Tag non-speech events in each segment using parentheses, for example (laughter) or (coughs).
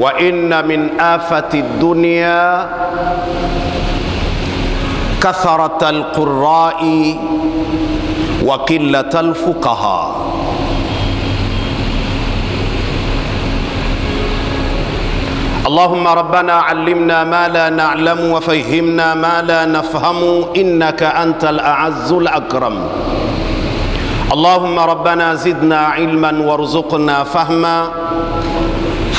وإن من آفة الدنيا كثرة القراء وقلة الفقهاء. اللهم ربنا علمنا ما لا نعلم وفهمنا ما لا نفهم إنك أنت الأعز الأكرم. اللهم ربنا زدنا علما وارزقنا فهما.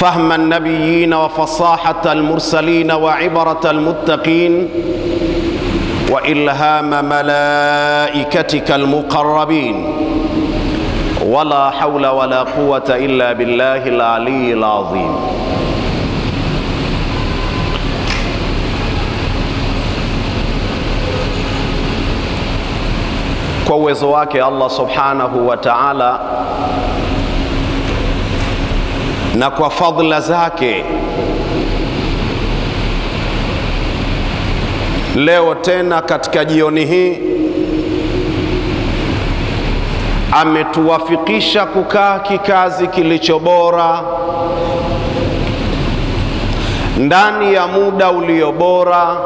فهم النبيين وفصاحة المرسلين وعبرة المتقين وإلهام ملائكتك المقربين. ولا حول ولا قوة إلا بالله العلي العظيم. Kwa uwezo wake Allah subhanahu wa ta'ala na kwa fadhila zake, leo tena katika jioni hii ametuwafikisha kukaa kikazi kilicho bora ndani ya muda ulio bora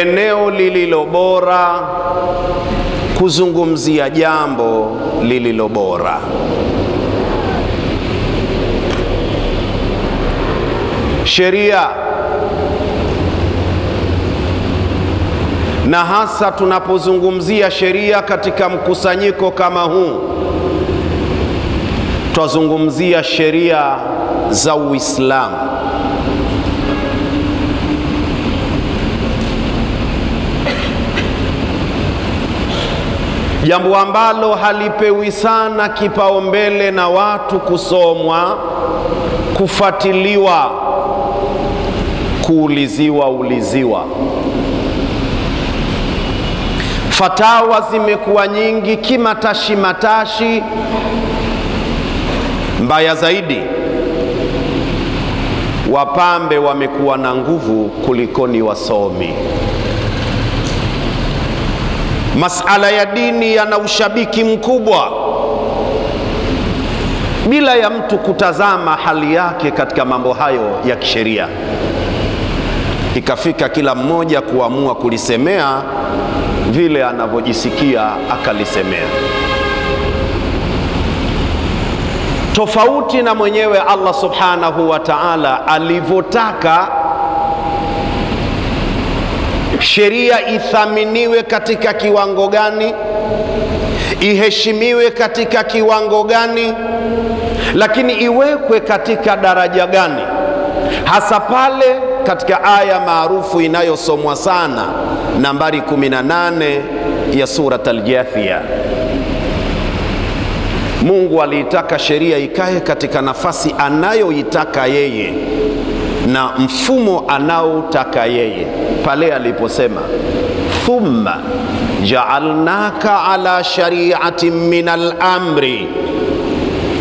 eneo lililo bora kuzungumzia jambo lililo bora. Sheria na hasa tunapozungumzia sheria katika mkusanyiko kama huu, twazungumzia sheria za Uislamu. jambo ambalo halipewi sana kipaumbele na watu kusomwa, kufuatiliwa, kuuliziwa uliziwa. Fatawa zimekuwa nyingi kimatashi matashi. Mbaya zaidi, wapambe wamekuwa na nguvu kulikoni wasomi. Masala ya dini yana ushabiki mkubwa bila ya mtu kutazama hali yake katika mambo hayo ya kisheria, ikafika kila mmoja kuamua kulisemea vile anavyojisikia akalisemea, tofauti na mwenyewe Allah subhanahu wa ta'ala alivyotaka sheria ithaminiwe katika kiwango gani, iheshimiwe katika kiwango gani, lakini iwekwe katika daraja gani, hasa pale katika aya maarufu inayosomwa sana nambari 18 ya Surat Al-Jathia. Mungu aliitaka sheria ikae katika nafasi anayoitaka yeye na mfumo anaotaka yeye pale aliposema thumma jaalnaka ala shariatin min al-amri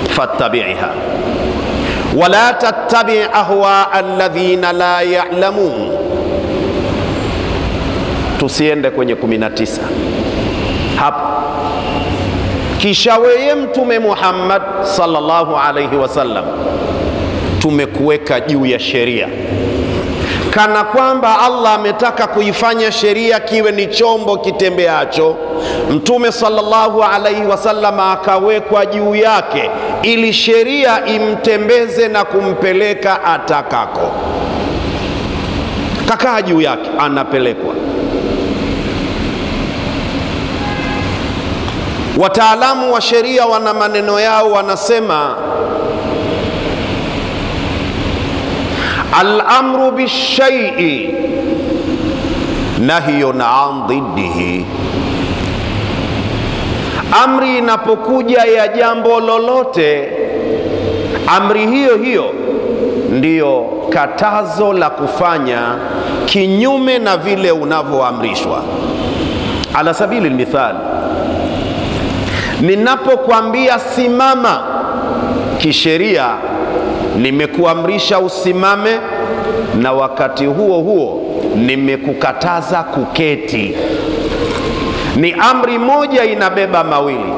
fattabi'ha wala tattabi ahwa alladhina la ya'lamun. Tusiende kwenye 19 hapo. Kisha weye Mtume Muhammad sallallahu alayhi wasallam tumekuweka juu ya sheria kana kwamba Allah ametaka kuifanya sheria kiwe ni chombo kitembeacho. Mtume sallallahu alaihi wasallam akawekwa juu yake ili sheria imtembeze na kumpeleka atakako. Kakaa juu yake, anapelekwa. Wataalamu wa sheria wana maneno yao, wanasema Al-amru bishai'i nahyun an dhiddihi, amri inapokuja ya jambo lolote, amri hiyo hiyo ndiyo katazo la kufanya kinyume na vile unavyoamrishwa. Ala sabili lmithal, ninapokwambia simama kisheria nimekuamrisha usimame na wakati huo huo nimekukataza kuketi. Ni amri moja inabeba mawili.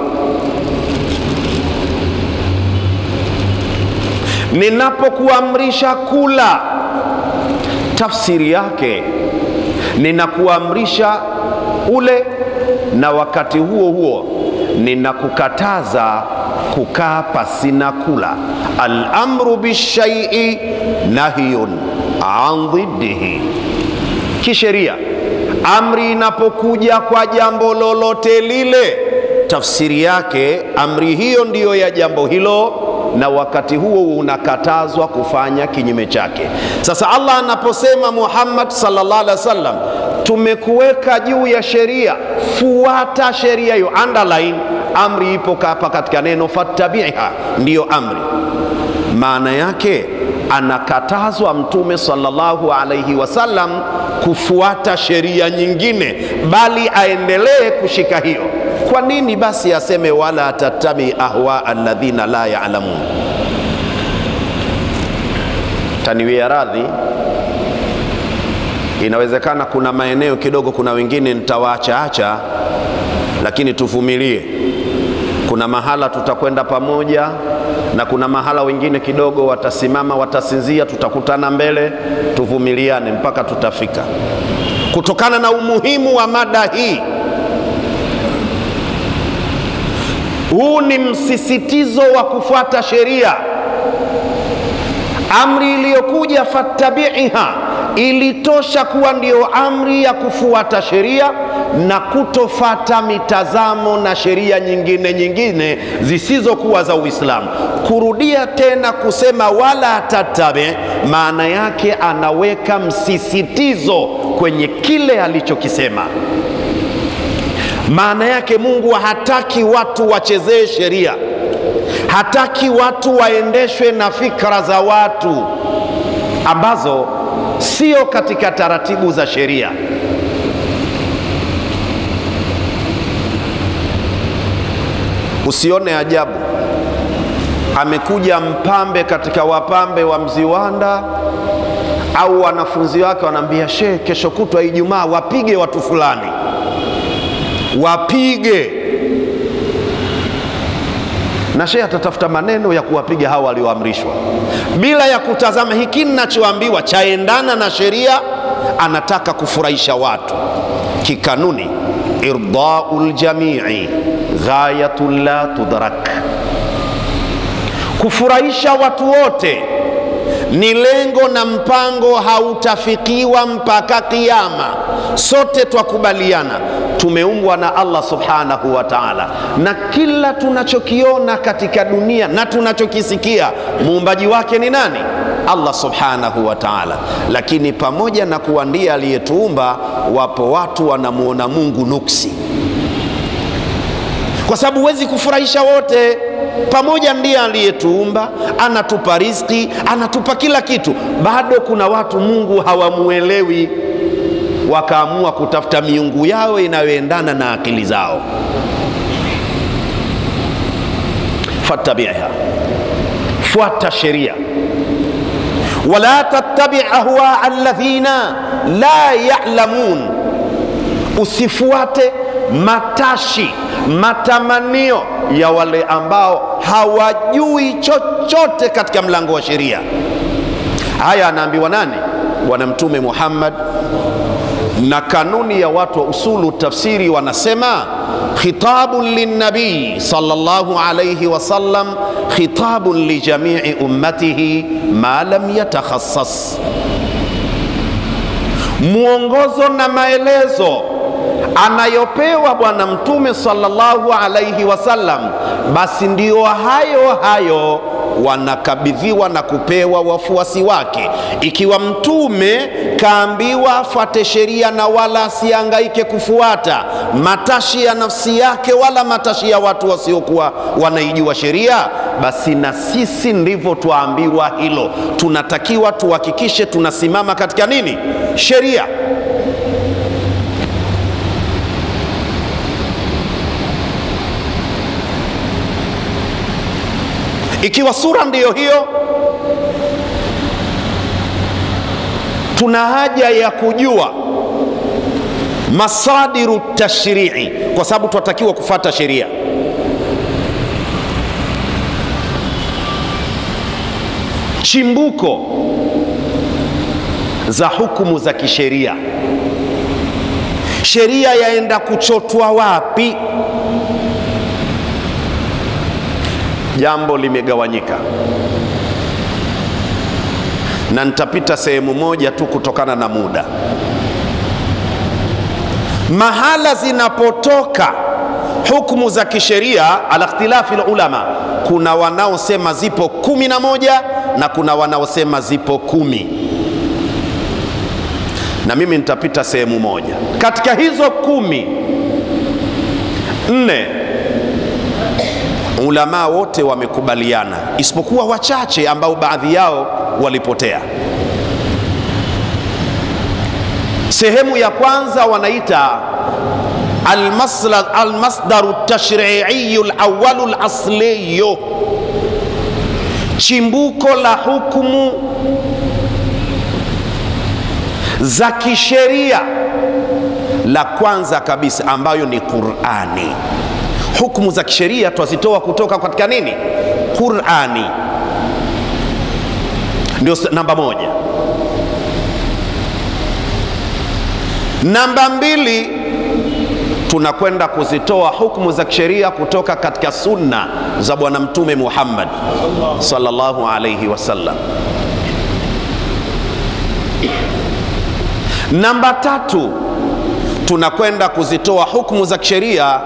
ninapokuamrisha kula, tafsiri yake ninakuamrisha ule, na wakati huo huo ninakukataza kukaa pasina kula. Al-amru bishaii nahiyun an dhiddihi. Kisheria, amri inapokuja kwa jambo lolote lile, tafsiri yake amri hiyo ndiyo ya jambo hilo na wakati huo unakatazwa kufanya kinyume chake. Sasa Allah anaposema Muhammad sallallahu alaihi wasallam, tumekuweka juu ya sheria, fuata sheria hiyo. Underline amri ipo hapa katika neno fattabiha, ndiyo amri. Maana yake anakatazwa Mtume sallallahu alaihi wasallam kufuata sheria nyingine, bali aendelee kushika hiyo. Kwa nini basi aseme wala tattabi ahwa alladhina la ya'lamun? Taniwia radhi, inawezekana kuna maeneo kidogo, kuna wengine nitawaacha-acha, lakini tuvumilie. Kuna mahala tutakwenda pamoja na kuna mahala wengine kidogo watasimama, watasinzia, tutakutana mbele. Tuvumiliane mpaka tutafika, kutokana na umuhimu wa mada hii. Huu ni msisitizo wa kufuata sheria. Amri iliyokuja fattabiiha ilitosha kuwa ndiyo amri ya kufuata sheria na kutofata mitazamo na sheria nyingine nyingine zisizokuwa za Uislamu. Kurudia tena kusema wala tatabe, maana yake anaweka msisitizo kwenye kile alichokisema. Maana yake Mungu hataki watu wachezee sheria, hataki watu waendeshwe na fikra za watu ambazo sio katika taratibu za sheria. Usione ajabu, amekuja mpambe katika wapambe wa Mziwanda au wanafunzi wake wanaambia, shehe, kesho kutwa Ijumaa wapige watu fulani. Wapige na shehe atatafuta maneno ya kuwapiga hawa walioamrishwa bila ya kutazama hiki ninachoambiwa chaendana na sheria. Anataka kufurahisha watu kikanuni. Irdau ljamii ghayatu la tudrak, kufurahisha watu wote ni lengo na mpango hautafikiwa mpaka kiama. Sote twakubaliana tumeumbwa na Allah subhanahu wa ta'ala, na kila tunachokiona katika dunia na tunachokisikia muumbaji wake ni nani? Allah subhanahu wa ta'ala. Lakini pamoja na kuwa ndiye aliyetuumba, wapo watu wanamuona Mungu nuksi, kwa sababu huwezi kufurahisha wote. Pamoja ndiye aliyetuumba, anatupa riziki, anatupa kila kitu, bado kuna watu Mungu hawamuelewi wakaamua kutafuta miungu yao inayoendana na akili zao. fattabiha, fuata sheria. wala tattabi ahwa alladhina la ya'lamun, usifuate matashi matamanio ya wale ambao hawajui chochote katika mlango wa sheria. Haya anaambiwa nani? Bwana Mtume Muhammad na kanuni ya watu wa usulu tafsiri wanasema khitabun linnabii sallallahu alayhi wasallam khitabun lijamii ummatihi ma lam yatakhassas, mwongozo na maelezo anayopewa Bwana Mtume sallallahu alayhi wasallam, basi ndiyo hayo hayo wanakabidhiwa na kupewa wafuasi wake. Ikiwa mtume kaambiwa afuate sheria na wala asiangaike kufuata matashi ya nafsi yake wala matashi ya watu wasiokuwa wanaijua sheria, basi na sisi ndivyo twaambiwa hilo. Tunatakiwa tuhakikishe tunasimama katika nini? Sheria. Ikiwa sura ndiyo hiyo, tuna haja ya kujua masadiru tashrii, kwa sababu tunatakiwa kufata sheria. chimbuko za hukumu za kisheria. Sheria yaenda kuchotwa wapi? Jambo limegawanyika, na nitapita sehemu moja tu kutokana na muda. Mahala zinapotoka hukumu za kisheria, ala ikhtilafi kuna wanaosema zipo kumi na moja na kuna wanaosema zipo kumi na mimi nitapita sehemu moja katika hizo kumi. Nne ulamaa wote wamekubaliana, isipokuwa wachache ambao baadhi yao walipotea. Sehemu ya kwanza wanaita almasdaru tashriiyu lawalu lasliyu, chimbuko la hukumu za kisheria la kwanza kabisa ambayo ni Qurani. Hukumu za kisheria twazitoa kutoka katika nini? Qurani ndio namba moja. Namba mbili, tunakwenda kuzitoa hukumu za kisheria kutoka katika sunna za Bwana Mtume Muhammad sallallahu alaihi wasallam. Namba tatu, tunakwenda kuzitoa hukumu za kisheria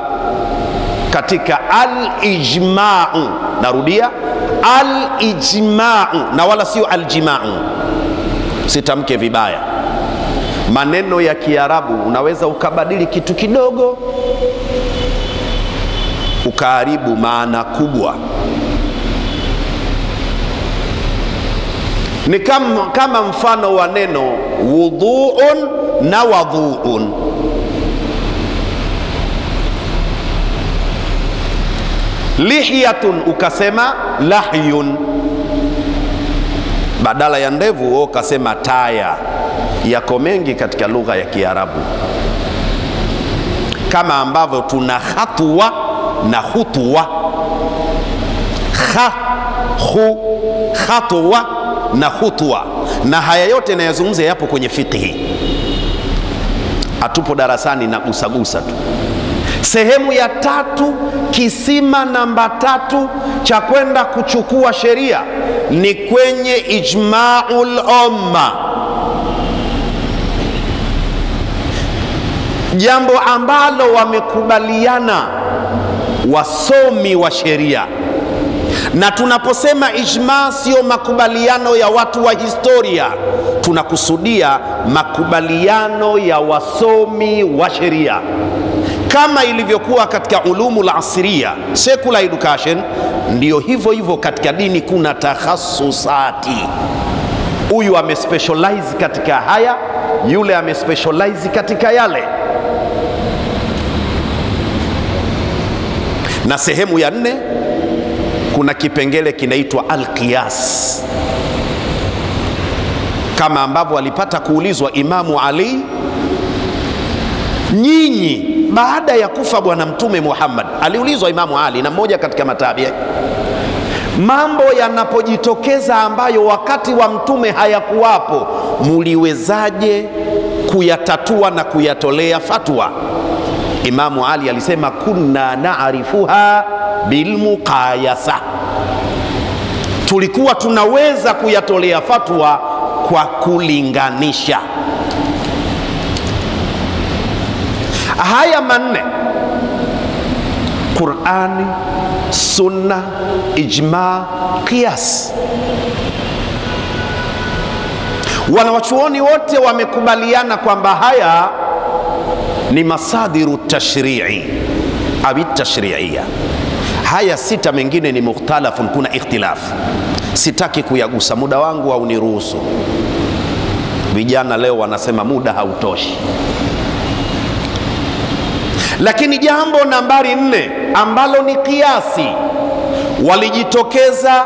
katika alijmau, Narudia, alijmau na wala sio aljima'u, sitamke vibaya. Maneno ya Kiarabu unaweza ukabadili kitu kidogo ukaharibu maana kubwa. Ni kama, kama mfano wa neno wudhuun na wadhuun. Lihyatun ukasema lahyun, badala ya ndevu wewe ukasema taya. Yako mengi katika lugha ya Kiarabu, kama ambavyo tuna hatwa na hutua kha khu hatua na hutwa na haya yote nayazungumza yapo kwenye fikihi. hatupo darasani na gusagusa tu. Sehemu ya tatu, kisima namba tatu cha kwenda kuchukua sheria ni kwenye ijmaul umma, jambo ambalo wamekubaliana wasomi wa sheria. Na tunaposema ijma, sio makubaliano ya watu wa historia, tunakusudia makubaliano ya wasomi wa sheria, kama ilivyokuwa katika ulumu la asiria, secular education. Ndiyo hivyo hivyo katika dini, kuna takhasusati. Huyu amespecialize katika haya, yule amespecialize katika yale. Na sehemu ya nne kuna kipengele kinaitwa alqiyas, kama ambavyo alipata kuulizwa Imamu Ali, nyinyi baada ya kufa Bwana Mtume Muhammad, aliulizwa Imamu Ali na mmoja katika matabi, mambo yanapojitokeza ambayo wakati wa Mtume hayakuwapo, muliwezaje kuyatatua na kuyatolea fatwa? Imamu Ali alisema kunna naarifuha bilmuqayasa, tulikuwa tunaweza kuyatolea fatwa kwa kulinganisha. Haya manne Qurani, Sunna, ijma, qiyas, wanawachuoni wote wamekubaliana kwamba haya ni masadiru tashrii au tashriia. Haya sita mengine ni mukhtalafun, kuna ikhtilafu, sitaki kuyagusa, muda wangu hauniruhusu. Vijana leo wanasema muda hautoshi, lakini jambo nambari nne ambalo ni kiasi, walijitokeza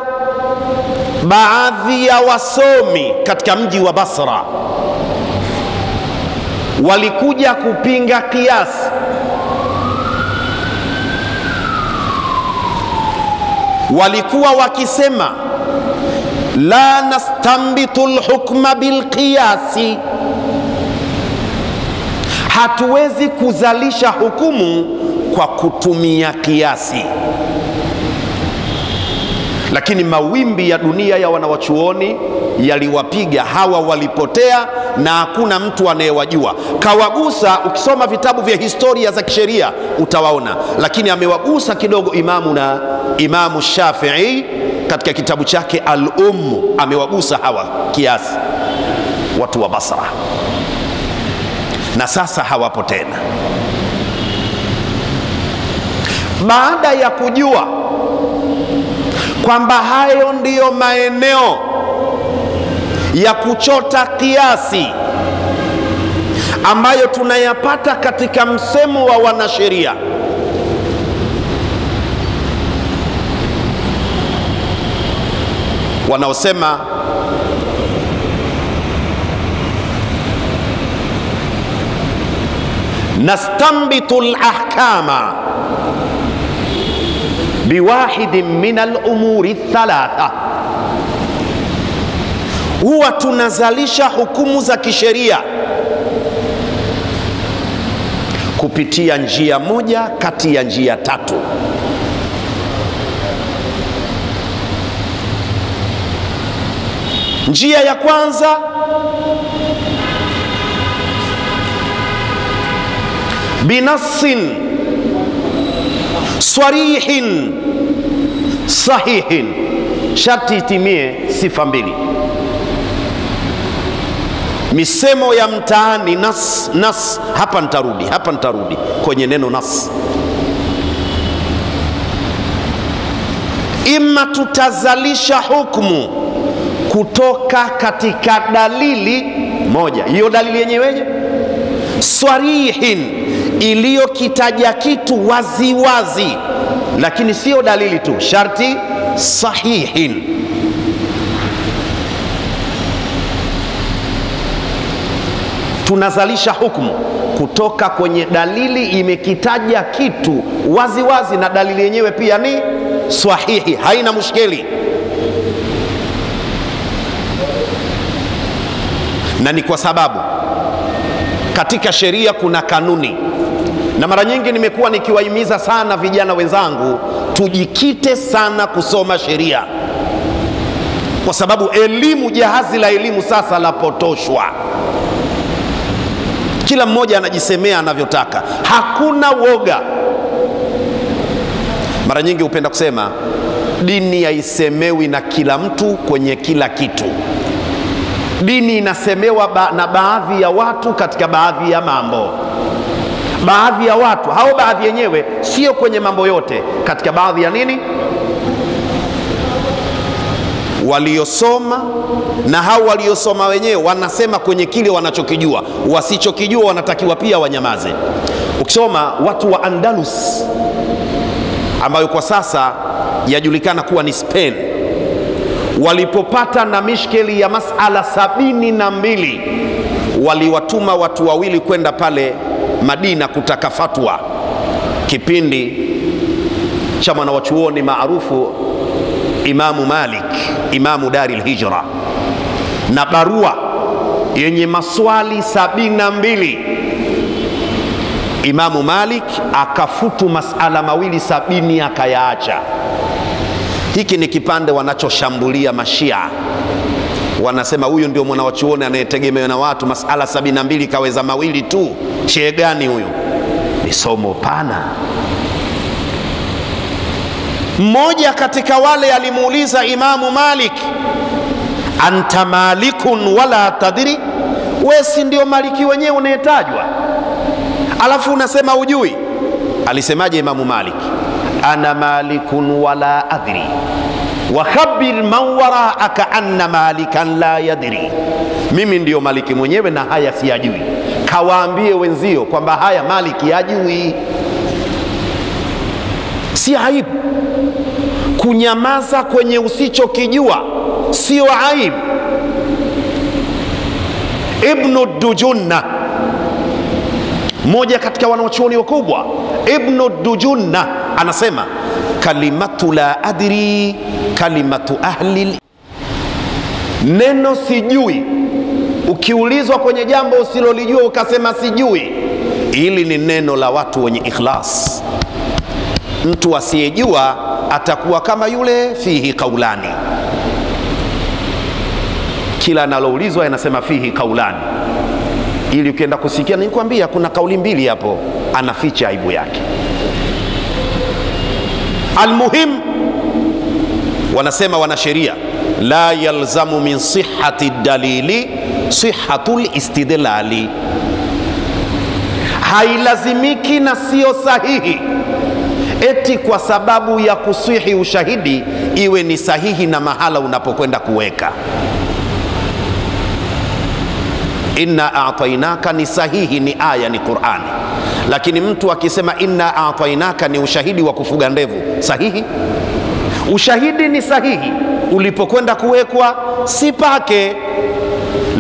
baadhi ya wasomi katika mji wa Basra walikuja kupinga kiasi. Walikuwa wakisema la nastambitu lhukma bilqiyasi, hatuwezi kuzalisha hukumu kwa kutumia kiasi. Lakini mawimbi ya dunia ya wanawachuoni yaliwapiga. Hawa, walipotea na hakuna mtu anayewajua. Kawagusa, ukisoma vitabu vya historia za kisheria utawaona, lakini amewagusa kidogo imamu na Imamu Shafii katika kitabu chake Al-Umm, amewagusa hawa kiasi, watu wa Basra, na sasa hawapo tena. Baada ya kujua kwamba hayo ndiyo maeneo ya kuchota kiasi ambayo tunayapata katika msemo wa wanasheria, wanaosema nastanbitu lahkama biwahidin min alumuri thalatha, huwa tunazalisha hukumu za kisheria kupitia njia moja kati ya njia tatu. Njia ya kwanza binassin swarihin sahihin, sharti itimie sifa mbili. Misemo ya mtaani nas, nas. Hapa nitarudi, hapa nitarudi kwenye neno nas. Ima tutazalisha hukumu kutoka katika dalili moja, hiyo dalili yenyeweje? Swarihin, iliyokitaja kitu waziwazi wazi. Lakini sio dalili tu, sharti sahihin. Tunazalisha hukumu kutoka kwenye dalili imekitaja kitu waziwazi wazi, na dalili yenyewe pia ni sahihi, haina mushkeli. Na ni kwa sababu katika sheria kuna kanuni na mara nyingi nimekuwa nikiwahimiza sana vijana wenzangu tujikite sana kusoma sheria, kwa sababu elimu, jahazi la elimu sasa lapotoshwa. Kila mmoja anajisemea anavyotaka, hakuna woga. Mara nyingi hupenda kusema dini haisemewi na kila mtu kwenye kila kitu. Dini inasemewa ba na baadhi ya watu katika baadhi ya mambo baadhi ya watu hao, baadhi yenyewe sio kwenye mambo yote, katika baadhi ya nini? Waliosoma, na hao waliosoma wenyewe wanasema kwenye kile wanachokijua, wasichokijua wanatakiwa pia wanyamaze. Ukisoma watu wa Andalus ambayo kwa sasa yajulikana kuwa ni Spain, walipopata na mishkeli ya masala sabini na mbili waliwatuma watu wawili kwenda pale Madina kutaka fatwa, kipindi cha mwanawachuoni maarufu Imamu Malik, Imamu Daril Hijra, na barua yenye maswali sabini na mbili. Imamu Malik akafutu masala mawili sabini akayaacha. Hiki ni kipande wanachoshambulia Mashia wanasema huyu ndio mwanawachuoni anayetegemewa na watu, masala sabini na mbili kaweza mawili tu. Shehe gani huyu? Ni somo pana. Mmoja katika wale alimuuliza Imamu Malik, anta malikun wala tadri, we si ndio maliki wenyewe unayetajwa alafu unasema ujui? Alisemaje Imamu Malik? ana malikun wala adri wa khabir man waraaka anna malikan la yadri, mimi ndiyo maliki mwenyewe na haya siyajui. Kawaambie wenzio kwamba haya maliki hajui. Si aibu kunyamaza kwenye usichokijua, sio aibu. Ibnu Dujunna, mmoja katika wanachuoni wakubwa, Ibnu Dujunna anasema kalimatu la adri kalimatu ahli Neno sijui, ukiulizwa kwenye jambo usilolijua ukasema sijui, hili ni neno la watu wenye ikhlas. Mtu asiyejua atakuwa kama yule fihi kaulani, kila analoulizwa anasema fihi kaulani, ili ukienda kusikia, nikwambia kuna kauli mbili hapo, anaficha aibu yake. Almuhim, wanasema wanasheria, la yalzamu min sihati dalili sihatu listidlali, hailazimiki na sio sahihi eti kwa sababu ya kusihi ushahidi iwe ni sahihi na mahala unapokwenda kuweka. Inna atainaka ni sahihi, ni aya, ni Qurani, lakini mtu akisema inna atainaka ni ushahidi wa kufuga ndevu, sahihi? Ushahidi ni sahihi, ulipokwenda kuwekwa si pake.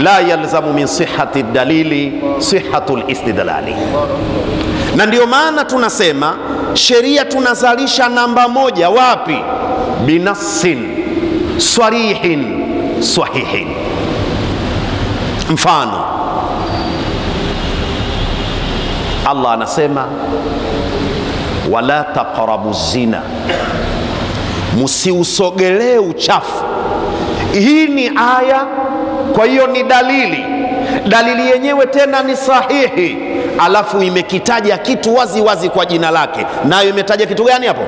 La yalzamu min sihati dalili sihatu listidlali, na ndio maana tunasema sheria tunazalisha namba moja. Wapi? binassin swarihin sahihin. Mfano, Allah anasema wala taqrabu zina, musiusogelee uchafu. Hii ni aya, kwa hiyo ni dalili. Dalili yenyewe tena ni sahihi, alafu imekitaja kitu wazi wazi kwa jina lake, nayo imetaja kitu gani hapo?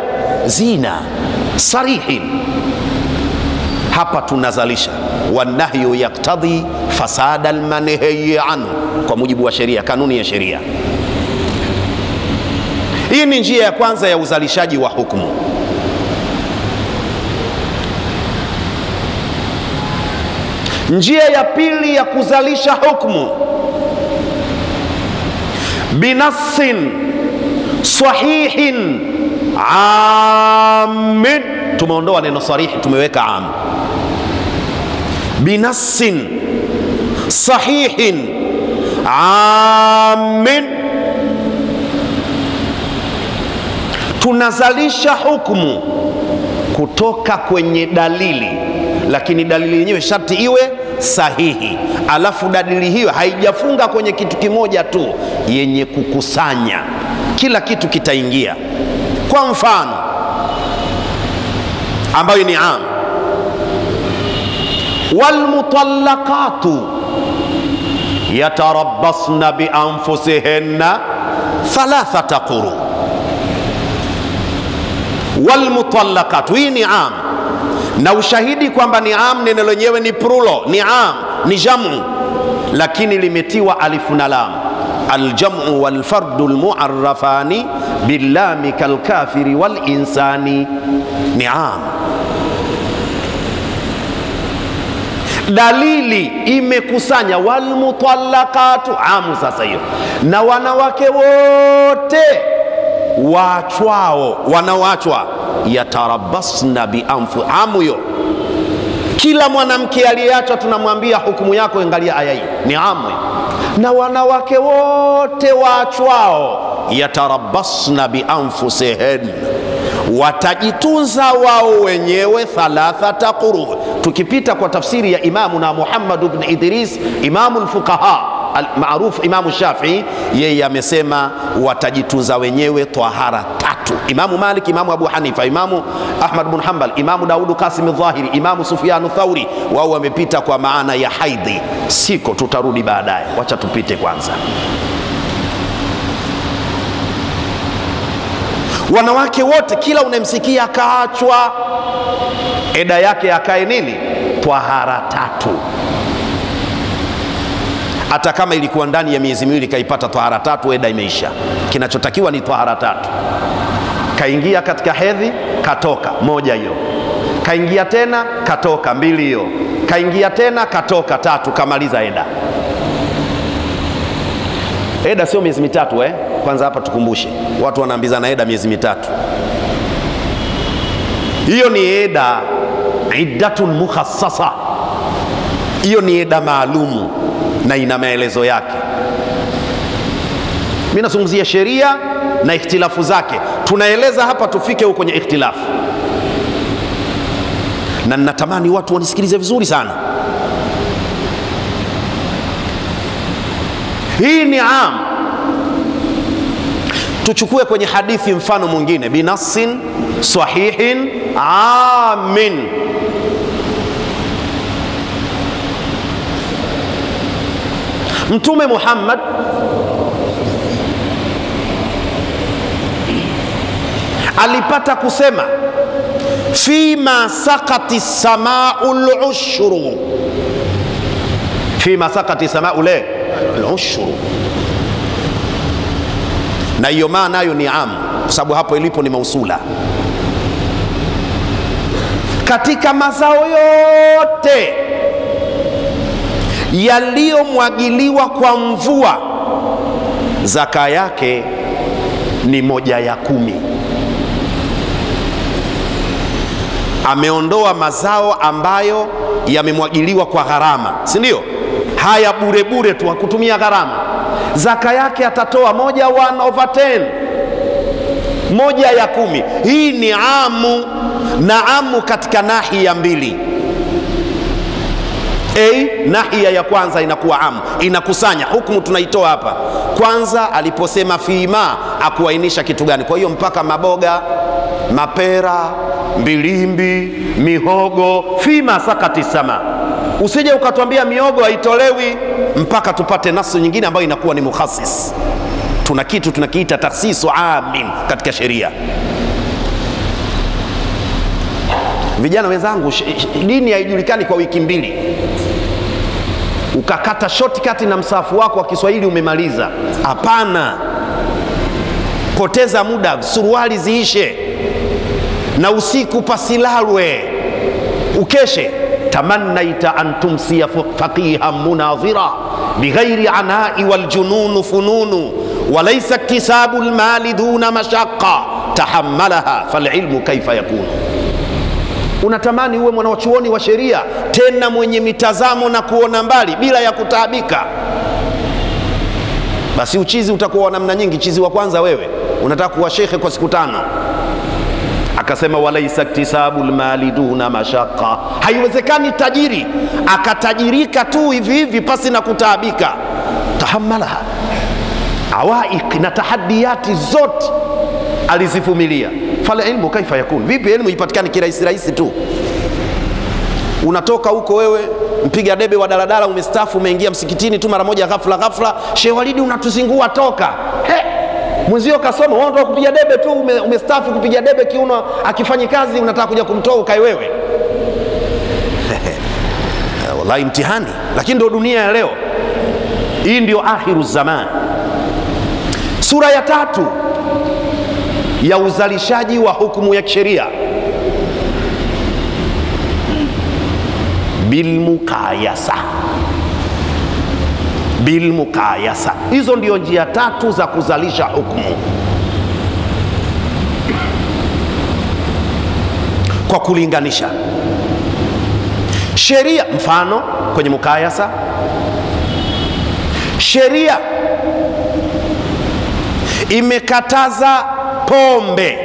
Zina sarihi Hapa tunazalisha wanahyu yaktadhi fasada almanhiyi anhu, kwa mujibu wa sheria, kanuni ya sheria. Hii ni njia ya kwanza ya uzalishaji wa hukumu. Njia ya pili ya kuzalisha hukmu binassin sahihin amin. Tumeondoa neno sarihi, tumeweka am. Binassin sahihin amin, tunazalisha hukmu kutoka kwenye dalili lakini dalili yenyewe sharti iwe sahihi, alafu dalili hiyo haijafunga kwenye kitu kimoja tu, yenye kukusanya kila kitu kitaingia. Kwa mfano ambayo ni am, walmutallaqatu yatarabbasna bianfusihinna thalathata quru. Walmutallaqatu, hii ni am na ushahidi kwamba ni am, neno lenyewe ni prulo, ni am, ni jamu, lakini limetiwa alifu na lam. Aljamu walfardu lmuarrafani billami kalkafiri walinsani, ni am. Dalili imekusanya walmutallaqatu, amu. Sasa hiyo na wanawake wote waachwao, wanaoachwa yatarabasna bianfu amu yo, kila mwanamke aliyeachwa tunamwambia hukumu yako, angalia aya hii ni amu. Na wanawake wote waachwao yatarabasna bianfusihin, watajitunza wao wenyewe thalathata quru. Tukipita kwa tafsiri ya Imamu na Muhammad ibn Idris, imamu lfuqaha maarufu Imamu Shafii, yeye amesema watajitunza wenyewe tahara tatu. Imamu Malik, Imamu Abu Hanifa, Imamu Ahmad bin Hanbal, Imamu Daudu Qasim Dhahiri, Imamu Sufyanu Thauri, wao wamepita kwa maana ya haidhi. Siko, tutarudi baadaye, wacha tupite kwanza. Wanawake wote, kila unemsikia akaachwa, eda yake akae nini? Twahara tatu hata kama ilikuwa ndani ya miezi miwili kaipata tahara tatu, eda imeisha. Kinachotakiwa ni tahara tatu. Kaingia katika hedhi, katoka, moja hiyo. Kaingia tena, katoka, mbili hiyo. Kaingia tena, katoka, tatu, kamaliza eda. Eda sio miezi mitatu eh? Kwanza hapa tukumbushe, watu wanaambizana eda miezi mitatu. Hiyo ni eda iddatun mukhassasa, hiyo ni eda maalumu na ina maelezo yake. Mimi nazungumzia sheria na ikhtilafu zake, tunaeleza hapa tufike huko kwenye ikhtilafu, na ninatamani watu wanisikilize vizuri sana. Hii ni am. Tuchukue kwenye hadithi mfano mwingine, binassin sahihin amin Mtume Muhammad. Alipata kusema fima sakati samau lushru, fima sakati samau le lushru, na hiyo maa nayo ni amu, kwa sababu hapo ilipo ni mausula. Katika mazao yote yaliyomwagiliwa kwa mvua, zaka yake ni moja ya kumi. Ameondoa mazao ambayo yamemwagiliwa kwa gharama, si ndio? Haya bure bure tu, hakutumia gharama. Zaka yake atatoa moja, one over ten, moja ya kumi. Hii ni amu na amu katika nahia mbili A, nahia ya kwanza inakuwa am, inakusanya hukumu, tunaitoa hapa. Kwanza aliposema fiima, akuainisha kitu gani? Kwa hiyo mpaka maboga, mapera, mbilimbi, mihogo, fiima sakati sama. Usije ukatwambia miogo haitolewi mpaka tupate nasu nyingine ambayo inakuwa ni mukhasis. Tuna kitu tunakiita takhsisu amin katika sheria. Vijana wenzangu, dini haijulikani kwa wiki mbili ukakata shortcut na msafu wako wa Kiswahili umemaliza. Hapana, poteza muda, suruali ziishe. Na usiku pasilalwe, ukeshe. tamannaita an tumsiya faqiha munadhira bighairi anai waljununu fununu. Walaysa iktisabu lmali duna mashaqa tahammalaha. Falilmu kaifa yakunu Unatamani uwe mwanachuoni wa sheria tena mwenye mitazamo na kuona mbali bila ya kutaabika, basi uchizi utakuwa wa namna nyingi. Chizi wa kwanza, wewe unataka kuwa shekhe kwa siku tano, akasema walaisa iktisabu lmali duna mashaka haiwezekani tajiri akatajirika tu hivi hivi pasi na kutaabika. Tahammalaha. Awaik na tahadiyati zote alizivumilia fala ilmu kaifa yakun, vipi elimu ipatikane kirahisi rahisi tu? Unatoka huko wewe mpiga debe wa daladala, umestafu, umeingia msikitini tu mara moja, ghafla ghafla, Sheikh Walidi unatuzingua, toka. He! Mwenzio kasoma, wewe ndio kupiga debe tu, ume, umestafu kupiga debe, kiuno akifanyi kazi, unataka kuja kumtoa ukae wewe. Wallahi mtihani, lakini ndio dunia ya leo. Hii, ndio akhiru zaman. Sura ya tatu ya uzalishaji wa hukumu ya kisheria bilmukayasa. Bilmukayasa, hizo ndio njia tatu za kuzalisha hukumu kwa kulinganisha sheria. Mfano kwenye mukayasa, sheria imekataza pombe,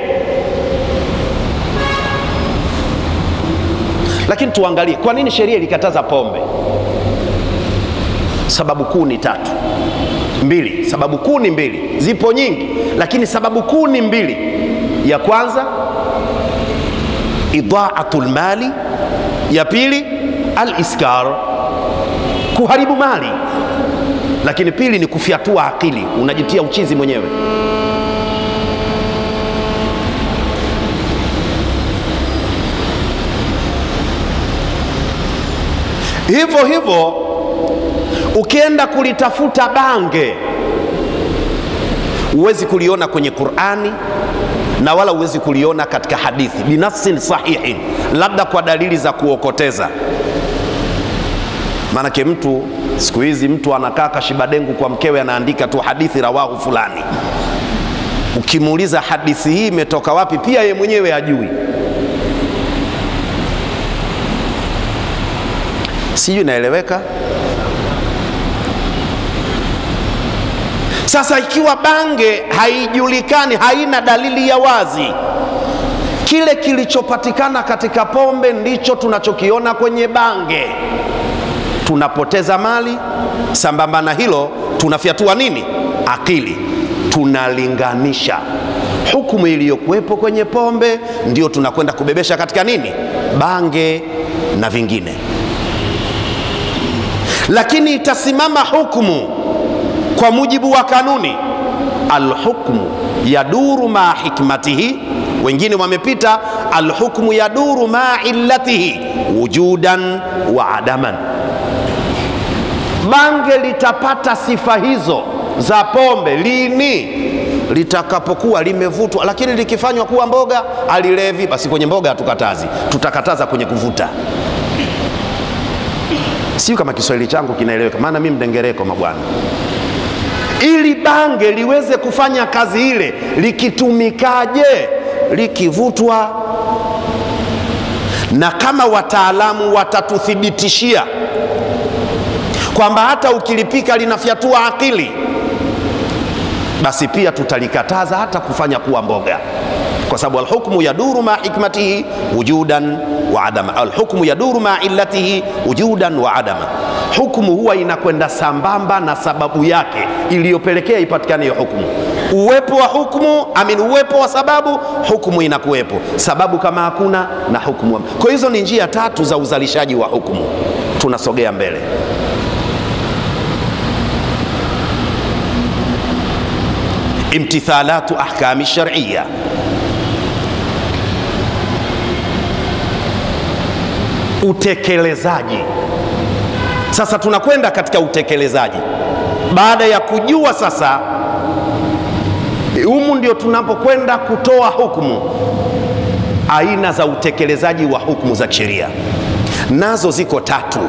lakini tuangalie kwa nini sheria ilikataza pombe. Sababu kuu ni tatu, mbili. Sababu kuu ni mbili, zipo nyingi, lakini sababu kuu ni mbili. Ya kwanza idaatul mali, ya pili aliskar, kuharibu mali, lakini pili ni kufyatua akili, unajitia uchizi mwenyewe. Hivyo hivyo ukienda kulitafuta bange, huwezi kuliona kwenye Qur'ani na wala huwezi kuliona katika hadithi binafsin sahihi labda kwa dalili za kuokoteza. Maanake mtu siku hizi mtu anakaa kashibadengu kwa mkewe, anaandika tu hadithi rawahu fulani. Ukimuuliza hadithi hii imetoka wapi, pia ye mwenyewe hajui. Sijui naeleweka? Sasa ikiwa bange haijulikani, haina dalili ya wazi, kile kilichopatikana katika pombe ndicho tunachokiona kwenye bange, tunapoteza mali. Sambamba na hilo, tunafyatua nini? Akili, tunalinganisha hukumu iliyokuwepo kwenye pombe ndio tunakwenda kubebesha katika nini, bange na vingine. Lakini itasimama hukumu kwa mujibu wa kanuni, alhukmu yaduru ma hikmatihi, wengine wamepita alhukmu yaduru ma illatihi wujudan wa adaman. Bange litapata sifa hizo za pombe lini? Litakapokuwa limevutwa. Lakini likifanywa kuwa mboga alilevi, basi kwenye mboga hatukatazi, tutakataza kwenye kuvuta. Sio kama Kiswahili changu kinaeleweka, maana mimi mdengereko mabwana. Ili bange liweze kufanya kazi ile, likitumikaje? Likivutwa, na kama wataalamu watatuthibitishia kwamba hata ukilipika linafyatua akili, basi pia tutalikataza hata kufanya kuwa mboga, kwa sababu alhukmu yaduru ma hikmatihi wujudan wa adama, alhukmu yaduru ma illatihi wujudan wa adama. Hukumu huwa inakwenda sambamba na sababu yake iliyopelekea ipatikane hiyo hukumu. Uwepo wa hukumu amin, uwepo wa sababu, hukumu inakuwepo. Sababu kama hakuna na hukumu. Kwa hizo ni njia tatu za uzalishaji wa hukumu. Tunasogea mbele. Imtithalatu ahkami shar'iyya, utekelezaji. Sasa tunakwenda katika utekelezaji baada ya kujua sasa, humu ndio tunapokwenda kutoa hukumu. Aina za utekelezaji wa hukumu za kisheria nazo ziko tatu.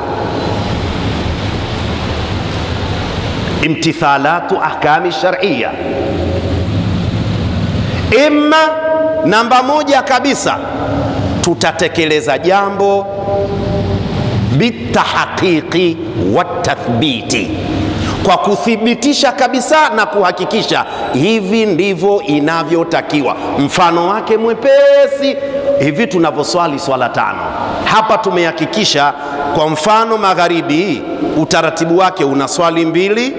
Imtithalatu ahkami shar'ia, imma namba moja kabisa, tutatekeleza jambo bitahqiqi watathbiti, kwa kuthibitisha kabisa na kuhakikisha hivi ndivyo inavyotakiwa. Mfano wake mwepesi, hivi tunavyoswali swala tano hapa tumehakikisha. Kwa mfano magharibi, utaratibu wake una swali mbili,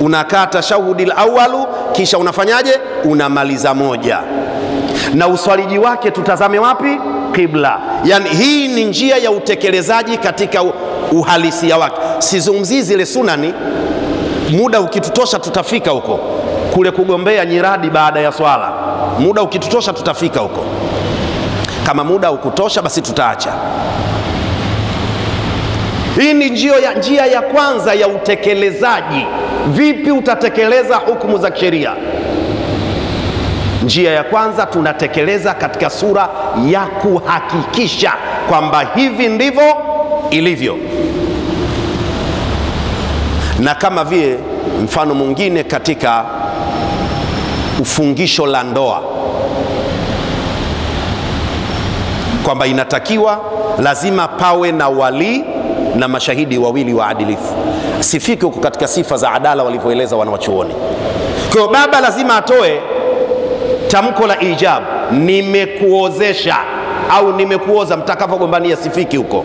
unakaa tashahudi lawalu, kisha unafanyaje? Unamaliza moja, na uswaliji wake tutazame wapi? Qibla. Yani hii ni njia ya utekelezaji katika uhalisia wake. Sizungumzii zile sunani, muda ukitutosha tutafika huko. Kule kugombea nyiradi baada ya swala, muda ukitutosha tutafika huko. Kama muda ukutosha, basi tutaacha. Hii ni njia ya, njia ya kwanza ya utekelezaji. Vipi utatekeleza hukumu za kisheria? Njia ya kwanza tunatekeleza katika sura ya kuhakikisha kwamba hivi ndivyo ilivyo, na kama vile mfano mwingine katika ufungisho la ndoa kwamba inatakiwa lazima pawe na walii na mashahidi wawili waadilifu. Sifiki huko katika sifa za adala walivyoeleza wanawachuoni. Kwa hiyo baba lazima atoe tamko la ijab, nimekuozesha au nimekuoza, mtakavyogombania. Sifiki huko,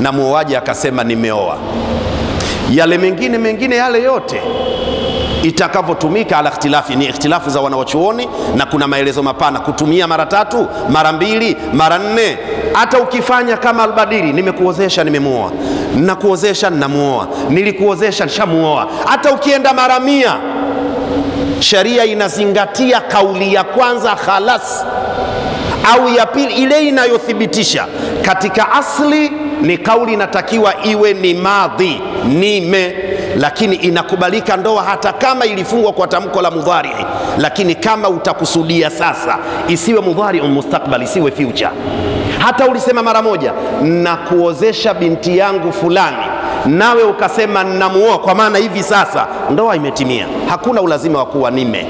na muoaji akasema nimeoa. Yale mengine mengine yale yote itakavyotumika ala ikhtilafi, ni ikhtilafu za wanawachuoni, na kuna maelezo mapana, kutumia mara tatu, mara mbili, mara nne. Hata ukifanya kama Albadiri, nimekuozesha, nimemuoa, nakuozesha, ninamuoa, nilikuozesha, nishamuoa. Hata ukienda mara mia Sharia inazingatia kauli ya kwanza khalas, au ya pili ile inayothibitisha. Katika asli ni kauli inatakiwa iwe ni madhi, nime, lakini inakubalika ndoa hata kama ilifungwa kwa tamko la mudhari, lakini kama utakusudia sasa, isiwe mudhari mustakbal, isiwe future. Hata ulisema mara moja, na kuozesha binti yangu fulani nawe ukasema ninamuoa, kwa maana hivi sasa ndoa imetimia. Hakuna ulazima wa kuwa nime.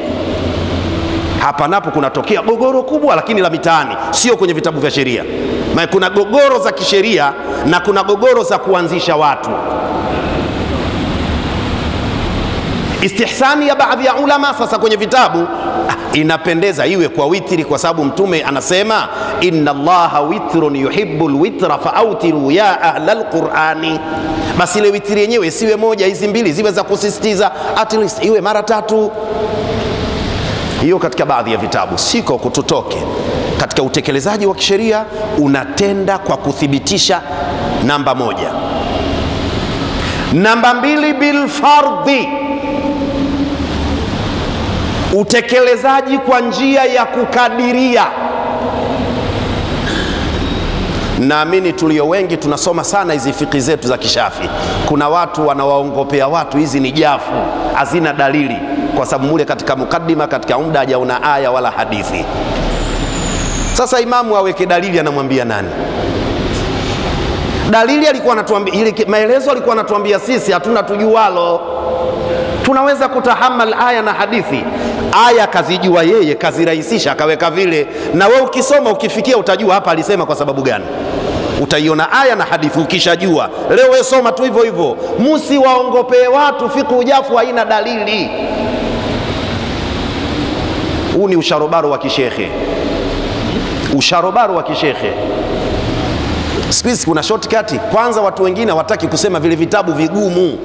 Hapa napo kunatokea gogoro kubwa, lakini la mitaani, sio kwenye vitabu vya sheria. Maana kuna gogoro za kisheria na kuna gogoro za kuanzisha watu. Istihsani ya baadhi ya ulama sasa kwenye vitabu inapendeza iwe kwa witri, kwa sababu Mtume anasema inna Allaha witrun yuhibbu lwitra faautiru ya ahla lqurani. Basi ile witri yenyewe siwe moja, hizi mbili ziwe za kusisitiza, at least iwe mara tatu. Hiyo katika baadhi ya vitabu, siko kututoke katika utekelezaji wa kisheria, unatenda kwa kuthibitisha namba moja. Namba mbili, bilfardhi utekelezaji kwa njia ya kukadiria. Naamini tulio wengi tunasoma sana hizi fiki zetu za kishafi. Kuna watu wanawaongopea watu hizi ni jafu, hazina dalili, kwa sababu mule katika mukaddima, katika umda hajaona aya wala hadithi. Sasa imamu aweke dalili, anamwambia nani? Dalili alikuwa anatuambia, ile maelezo alikuwa anatuambia sisi, hatuna tujualo tunaweza kutahamal aya na hadithi. Aya kazijua yeye, kazirahisisha, akaweka vile, na we ukisoma ukifikia, utajua hapa alisema kwa sababu gani. Utaiona aya na hadithi ukishajua. Leo wewe soma tu hivyo hivyo, musi waongopee watu, fiku ujafu haina dalili. Huu ni usharobaro wa kishekhe, usharobaro wa kishekhe. Siku hizi kuna shortcut. Kwanza watu wengine hawataki kusema vile vitabu vigumu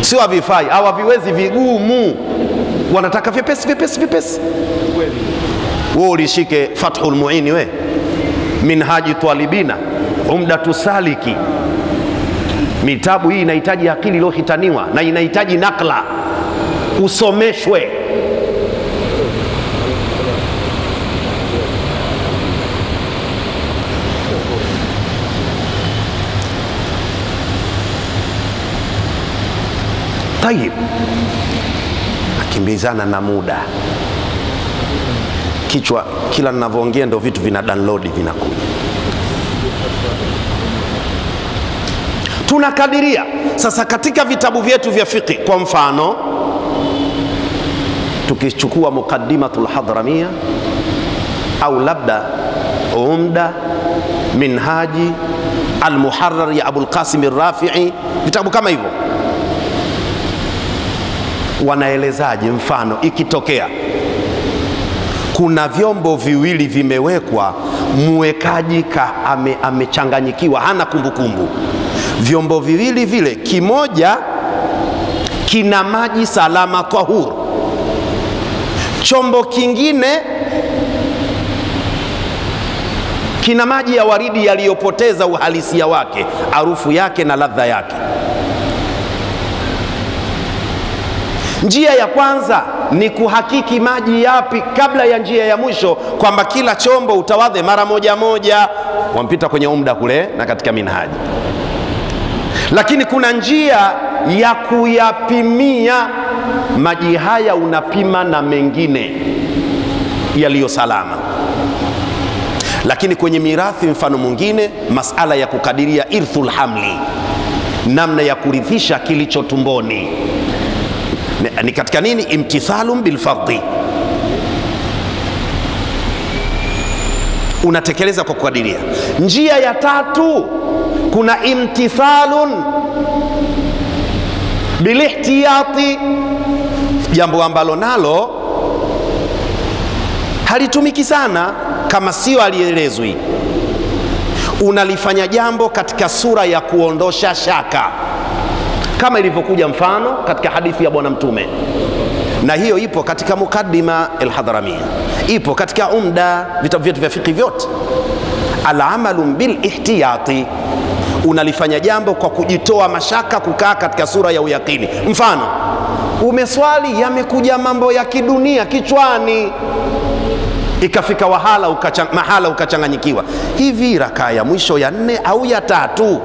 sio havifai, hawaviwezi vigumu, wanataka vyepesi vyepesi vyepesi. Wewe ulishike Fathul Muini, we Minhaji Twalibina, Umdatu Saliki. Mitabu hii inahitaji akili iliyohitaniwa na inahitaji nakla, usomeshwe. Tayib, nakimbizana na muda, kichwa kila ninavyoongea ndio vitu vina download vinakuja. Tunakadiria. Sasa katika vitabu vyetu vya fiqh, kwa mfano tukichukua Muqaddimatul Hadramia au labda Umda, Minhaji, Almuharrar ya Abul Qasim Rafii, vitabu kama hivyo wanaelezaje? Mfano, ikitokea kuna vyombo viwili vimewekwa, mwekaji ka ame, amechanganyikiwa, hana kumbukumbu. Vyombo viwili vile, kimoja kina maji salama tahur, chombo kingine kina maji ya waridi yaliyopoteza uhalisia wake, harufu yake na ladha yake. Njia ya kwanza ni kuhakiki maji yapi kabla ya njia ya mwisho, kwamba kila chombo utawadhe mara moja moja, wampita kwenye umda kule na katika minhaji. Lakini kuna njia ya kuyapimia maji haya, unapima na mengine yaliyo salama. Lakini kwenye mirathi, mfano mwingine, masala ya kukadiria irthul hamli, namna ya kurithisha kilicho tumboni ni katika nini? Imtithalum bilfardhi, unatekeleza kwa kukadiria. Njia ya tatu, kuna imtithalun bilihtiyati, jambo ambalo nalo halitumiki sana, kama sio alielezwi. Unalifanya jambo katika sura ya kuondosha shaka kama ilivyokuja mfano katika hadithi ya Bwana Mtume, na hiyo ipo katika Mukaddima Alhadramia, ipo katika Umda, vitabu vyetu vya fiqhi vyote. Alamalu bil ihtiyati, unalifanya jambo kwa kujitoa mashaka, kukaa katika sura ya uyakini. Mfano, umeswali, yamekuja mambo ya kidunia kichwani, ikafika wahala ukachang, mahala ukachanganyikiwa, hivi rakaa ya mwisho ya nne au ya tatu?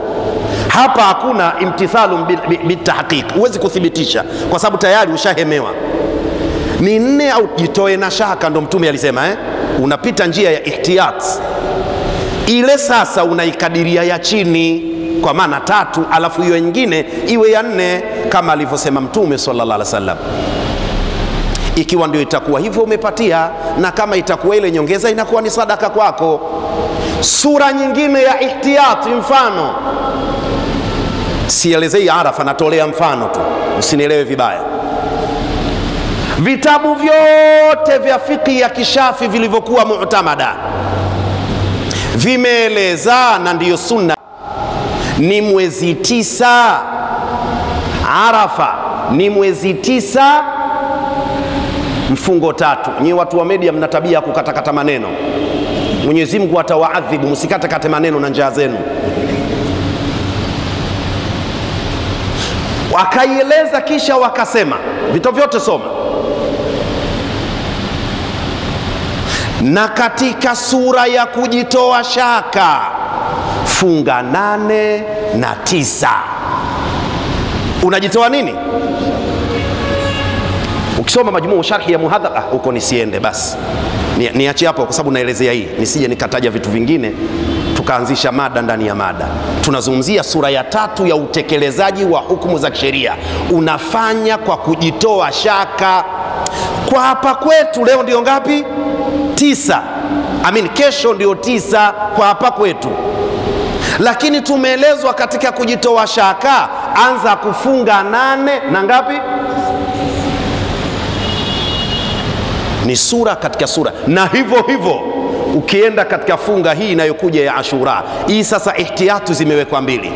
Hapa hakuna imtithalu bitahqiq, huwezi kuthibitisha kwa sababu tayari ushahemewa. Ni nne au jitoe na shaka, ndo Mtume alisema eh? Unapita njia ya ihtiyat ile, sasa unaikadiria ya chini kwa maana tatu, alafu hiyo nyingine iwe ya nne, kama alivyosema Mtume sallallahu alaihi wasallam. Ikiwa ndio itakuwa hivyo umepatia, na kama itakuwa ile nyongeza inakuwa ni sadaka kwako. Sura nyingine ya ihtiyat mfano sielezei Arafa, natolea mfano tu, usinielewe vibaya. vitabu vyote vya fiqhi ya kishafi vilivyokuwa mu'tamada vimeeleza, na ndiyo sunna, ni mwezi tisa. Arafa ni mwezi tisa, mfungo tatu. Nyi watu wa media mna tabia ya kukatakata maneno. Mwenyezi Mungu atawaadhibu, msikatakate maneno na njaa zenu. Wakaieleza kisha wakasema, vito vyote soma. Na katika sura ya kujitoa shaka funga nane na tisa. Unajitoa nini? Ukisoma majumuu sharhi ya muhadhara huko, nisiende basi, niachie hapo, kwa sababu naelezea hii, nisije nikataja vitu vingine tukaanzisha mada ndani ya mada. Tunazungumzia sura ya tatu ya utekelezaji wa hukumu za kisheria, unafanya kwa kujitoa shaka. Kwa hapa kwetu leo ndio ngapi? Tisa. Amin, kesho ndio tisa kwa hapa kwetu, lakini tumeelezwa katika kujitoa shaka, anza kufunga nane na ngapi? Ni sura katika sura, na hivyo hivyo ukienda katika funga hii inayokuja ya Ashura hii sasa, ihtiyatu zimewekwa mbili,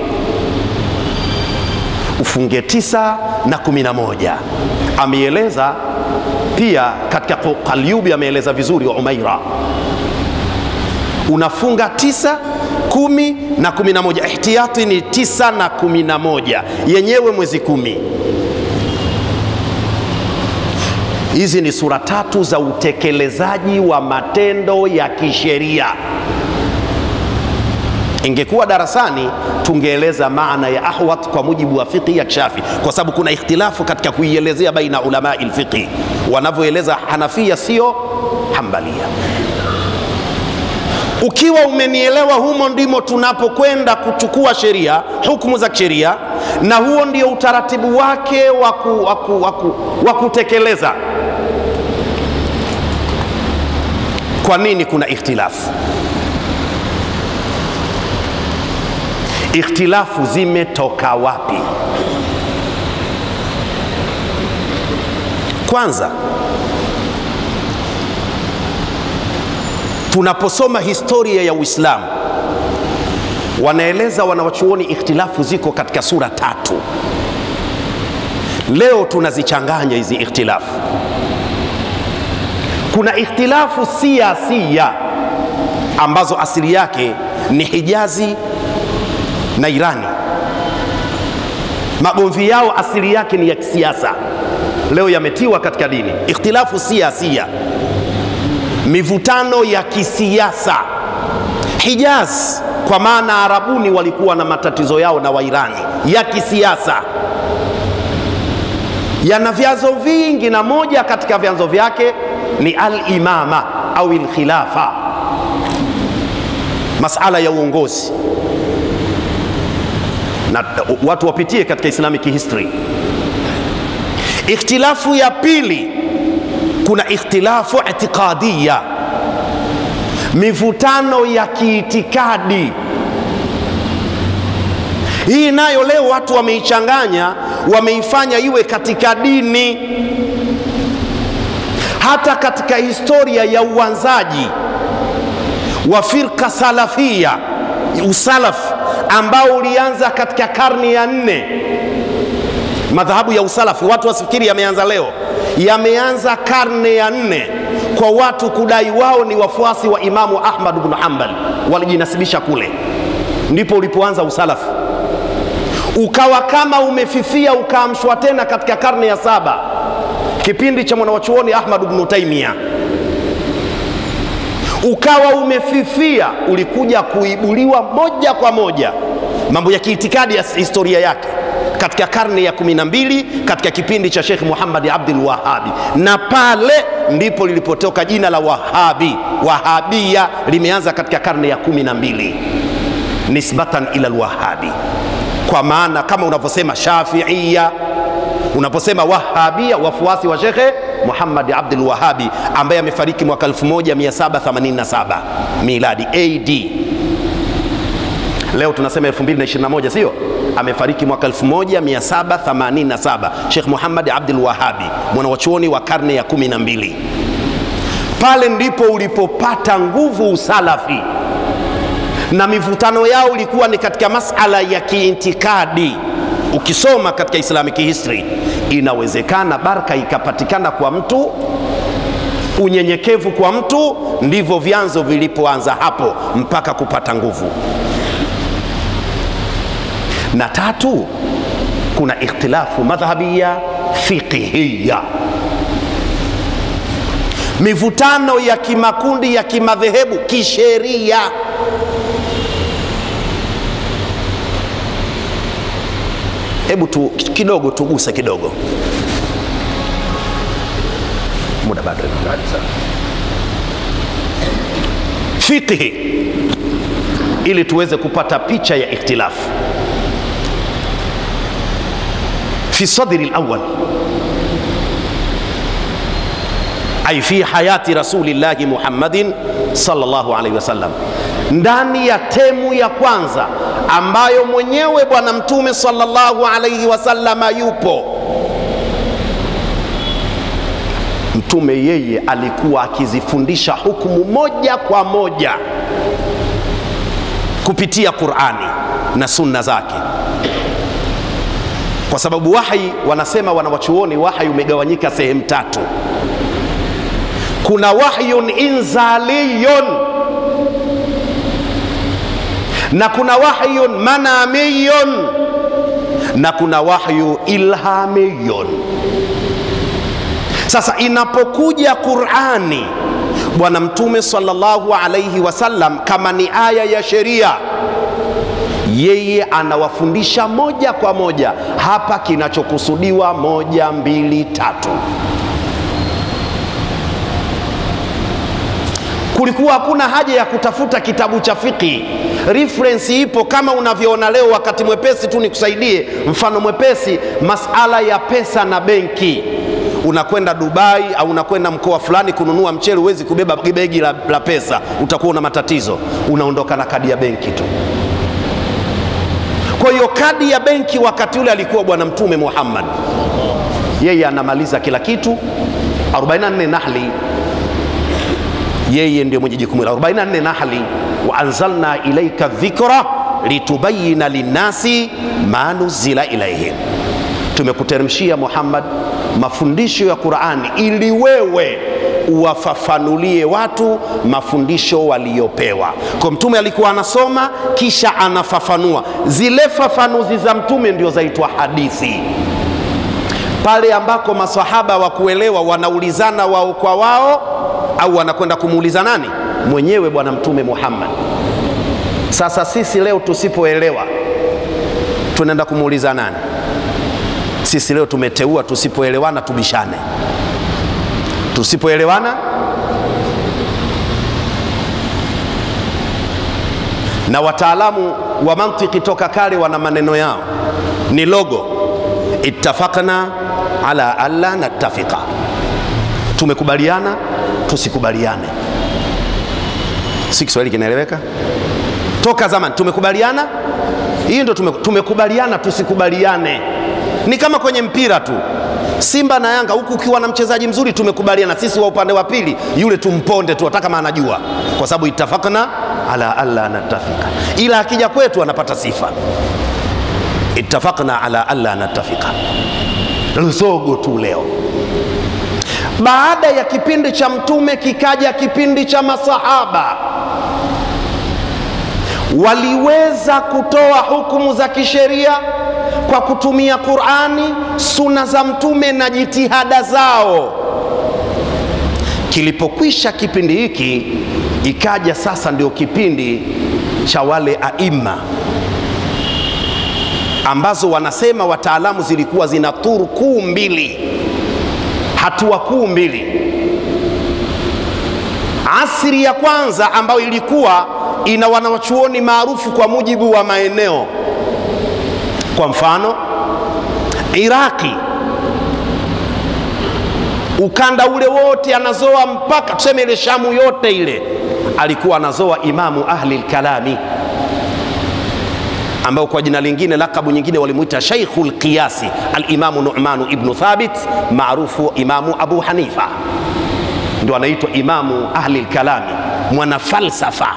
ufunge tisa na kumi na moja. Ameeleza pia katika Qalyubi, ameeleza vizuri wa Umaira, unafunga tisa kumi na kumi na moja. Ihtiyati ni tisa na kumi na moja, yenyewe mwezi kumi. Hizi ni sura tatu za utekelezaji wa matendo ya kisheria. Ingekuwa darasani tungeeleza maana ya ahwat kwa mujibu wa fiqhi ya Kishafi, kwa sababu kuna ikhtilafu katika kuielezea baina ulamai lfiqhi, wanavyoeleza Hanafia sio Hambalia. Ukiwa umenielewa, humo ndimo tunapokwenda kuchukua sheria, hukumu za kisheria, na huo ndio utaratibu wake wa kutekeleza. Kwa nini kuna ikhtilafu? Ikhtilafu zimetoka wapi? Kwanza, tunaposoma historia ya Uislamu wanaeleza wanawachuoni, ikhtilafu ziko katika sura tatu. Leo tunazichanganya hizi ikhtilafu. Kuna ikhtilafu siasia ambazo asili yake ni Hijazi na Irani. Magomvi yao asili yake ni ya kisiasa, leo yametiwa katika dini. Ikhtilafu siasia, mivutano ya kisiasa. Hijaz kwa maana Arabuni walikuwa na matatizo yao na Wairani ya kisiasa, yana vyanzo vingi, na moja katika vyanzo vyake ni al-imama au al-khilafa, masala ya uongozi na watu wapitie katika Islamic history. Ikhtilafu ya pili, kuna ikhtilafu itiqadiya, mivutano ya kiitikadi. Hii nayo leo watu wameichanganya, wameifanya iwe katika dini. Hata katika historia ya uanzaji wa firka salafia, usalaf ambao ulianza katika karne ya nne. Madhahabu ya usalafi, watu wasifikiri yameanza leo, yameanza karne ya nne kwa watu kudai wao ni wafuasi wa Imamu Ahmad bnu hambal walijinasibisha kule, ndipo ulipoanza usalafi, ukawa kama umefifia, ukaamshwa tena katika karne ya saba, kipindi cha mwanawachuoni Ahmad ibn Taimia. Ukawa umefifia, ulikuja kuibuliwa moja kwa moja mambo ya kiitikadi ya historia yake katika karne ya kumi na mbili katika kipindi cha Sheikh Muhammad Abdul Wahabi, na pale ndipo lilipotoka jina la Wahabi. Wahabia limeanza katika karne ya kumi na mbili. Nisbatan ila lwahabi, kwa maana kama unavyosema Shafiia, unaposema Wahabia, wafuasi wa Shekhe Muhammad Abdul Wahabi ambaye amefariki mwaka 1787 miladi AD. Leo tunasema 2021 sio? amefariki mwaka 1787 Sheikh Muhammad Abdul Wahabi, mwanawachuoni wa karne ya 12. Pale ndipo ulipopata nguvu usalafi, na mivutano yao ilikuwa ni katika masala ya kiintikadi. Ukisoma katika Islamic history, inawezekana baraka ikapatikana kwa mtu unyenyekevu kwa mtu, ndivyo vyanzo vilipoanza hapo mpaka kupata nguvu. Na tatu, kuna ikhtilafu madhhabia fiqhiya, mivutano ya kimakundi ya kimadhehebu kisheria. Hebu tu kidogo tuguse kidogo muda bado fiqhi, ili tuweze kupata picha ya ikhtilafu fi sadri alawwal ay fi hayati rasulillahi Muhammadin sallallahu alaihi wasallam, ndani ya temu ya kwanza ambayo mwenyewe Bwana Mtume sallallahu alaihi wasallama yupo. Mtume yeye alikuwa akizifundisha hukumu moja kwa moja kupitia Qur'ani na sunna zake, kwa sababu wahi, wanasema wanawachuoni, wahi umegawanyika sehemu tatu. Kuna wahyun inzaliyun na kuna wahyun manamiyun na kuna wahyu ilhamiyun. Sasa inapokuja Qur'ani, Bwana Mtume sallallahu alayhi wasallam, kama ni aya ya sheria, yeye anawafundisha moja kwa moja, hapa kinachokusudiwa moja, mbili, tatu. Kulikuwa hakuna haja ya kutafuta kitabu cha fiqhi, reference ipo kama unavyoona leo. Wakati mwepesi tu nikusaidie mfano mwepesi, masala ya pesa na benki unakwenda Dubai au unakwenda mkoa fulani kununua mchele, huwezi kubeba begi la, la pesa, utakuwa una matatizo. Unaondoka na kadi ya benki tu. Kwa hiyo kadi ya benki wakati ule alikuwa Bwana Mtume Muhammad, yeye anamaliza kila kitu. 44 Nahli, yeye ndio mwenye jukumu la 44 Nahli, wa anzalna ilaika dhikra litubayina linnasi ma nuzila ilaihim tumekuteremshia Muhammad mafundisho ya Qur'ani ili wewe uwafafanulie watu mafundisho waliyopewa. Kwa mtume alikuwa anasoma kisha anafafanua. Zile fafanuzi za mtume ndio zaitwa hadithi. Pale ambako masahaba wa kuelewa wanaulizana wao kwa wao, au anakwenda kumuuliza nani? Mwenyewe Bwana Mtume Muhammad. Sasa sisi leo tusipoelewa tunaenda kumuuliza nani? Sisi leo tumeteua, tusipoelewana tubishane, tusipoelewana. Na wataalamu wa mantiki toka kale wana maneno yao, ni logo, ittafaqna ala alla nattafiqa, tumekubaliana tusikubaliane. Si Kiswahili kinaeleweka? Toka zamani tumekubaliana, hii ndio tumekubaliana tusikubaliane ni kama kwenye mpira tu, Simba na Yanga, huku ukiwa na mchezaji mzuri tumekubaliana sisi wa upande wa pili yule tumponde tu, hata kama anajua, kwa sababu itafakna ala alla natafika, ila akija kwetu anapata sifa. Itafakna ala alla natafika, lusogo tu leo. Baada ya kipindi cha Mtume kikaja kipindi cha masahaba waliweza kutoa hukumu za kisheria kwa kutumia Qur'ani, suna za Mtume na jitihada zao. Kilipokwisha kipindi hiki, ikaja sasa ndio kipindi cha wale aima ambazo wanasema wataalamu zilikuwa zina turu kuu mbili, hatua kuu mbili. Asri ya kwanza ambayo ilikuwa ina wanawachuoni maarufu kwa mujibu wa maeneo kwa mfano Iraki, ukanda ule wote anazoa mpaka tuseme ile Shamu yote ile alikuwa anazoa Imamu ahli lkalami. Ambao kwa jina lingine lakabu nyingine walimuita Sheikhul Qiyasi, Alimamu Numanu ibnu Thabit maarufu Imamu Abu Hanifa, ndio anaitwa Imamu Ahli Lkalami, mwana falsafa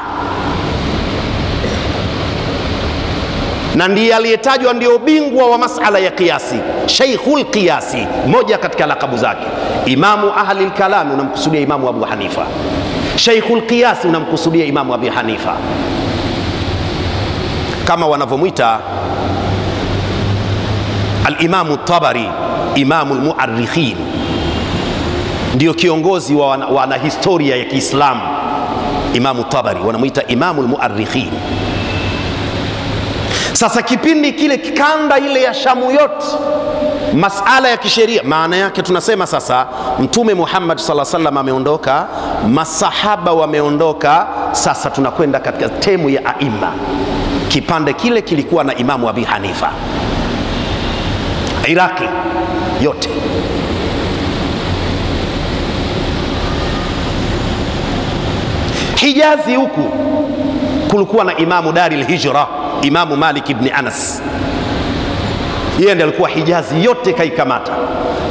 na ndiye aliyetajwa ndio bingwa wa masala ya kiasi, Sheikhul Qiyasi, moja katika lakabu zake. Imamu Ahli Lkalami unamkusudia Imamu Abu Hanifa, Sheikhul Qiyasi unamkusudia Imamu abu Hanifa, kama wanavyomwita Alimamu Tabari, Imamu Lmuarikhin, ndio kiongozi wa wanahistoria ya Kiislamu. Imamu Tabari wanamwita Imamu Lmuarikhin. Sasa kipindi kile kikanda ile ya Shamu yote masala ya kisheria, maana yake tunasema sasa Mtume Muhammad sallallahu alaihi wasallam ameondoka, masahaba wameondoka, sasa tunakwenda katika temu ya aima. Kipande kile kilikuwa na Imamu Abi Hanifa, Iraki yote. Hijazi huku kulikuwa na Imamu Dari lhijra Imamu Malik ibni Anas, yeye ndiye alikuwa Hijazi yote kaikamata,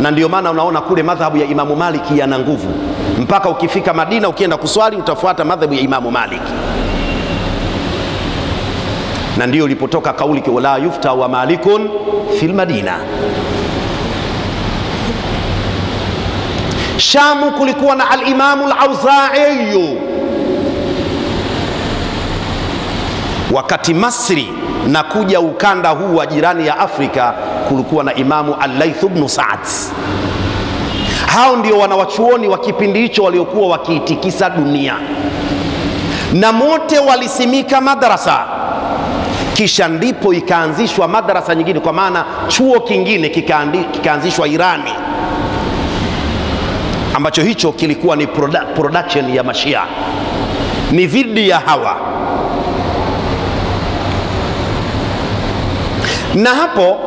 na ndio maana unaona kule madhhabu ya Imamu Maliki yana nguvu. Mpaka ukifika Madina ukienda kuswali utafuata madhhabu ya Imamu Malik, na ndio ilipotoka kauli wala yufta wa malikun fil madina. Shamu kulikuwa na alimamu al-Auza'i wakati Masri na kuja ukanda huu wa jirani ya Afrika kulikuwa na Imamu Al-Laith ibn Sa'd. Hao ndio wanawachuoni wa kipindi hicho waliokuwa wakiitikisa dunia, na mote walisimika madrasa, kisha ndipo ikaanzishwa madarasa nyingine, kwa maana chuo kingine kikaanzishwa Irani, ambacho hicho kilikuwa ni produ production ya Mashia, ni dhidi ya hawa. Na hapo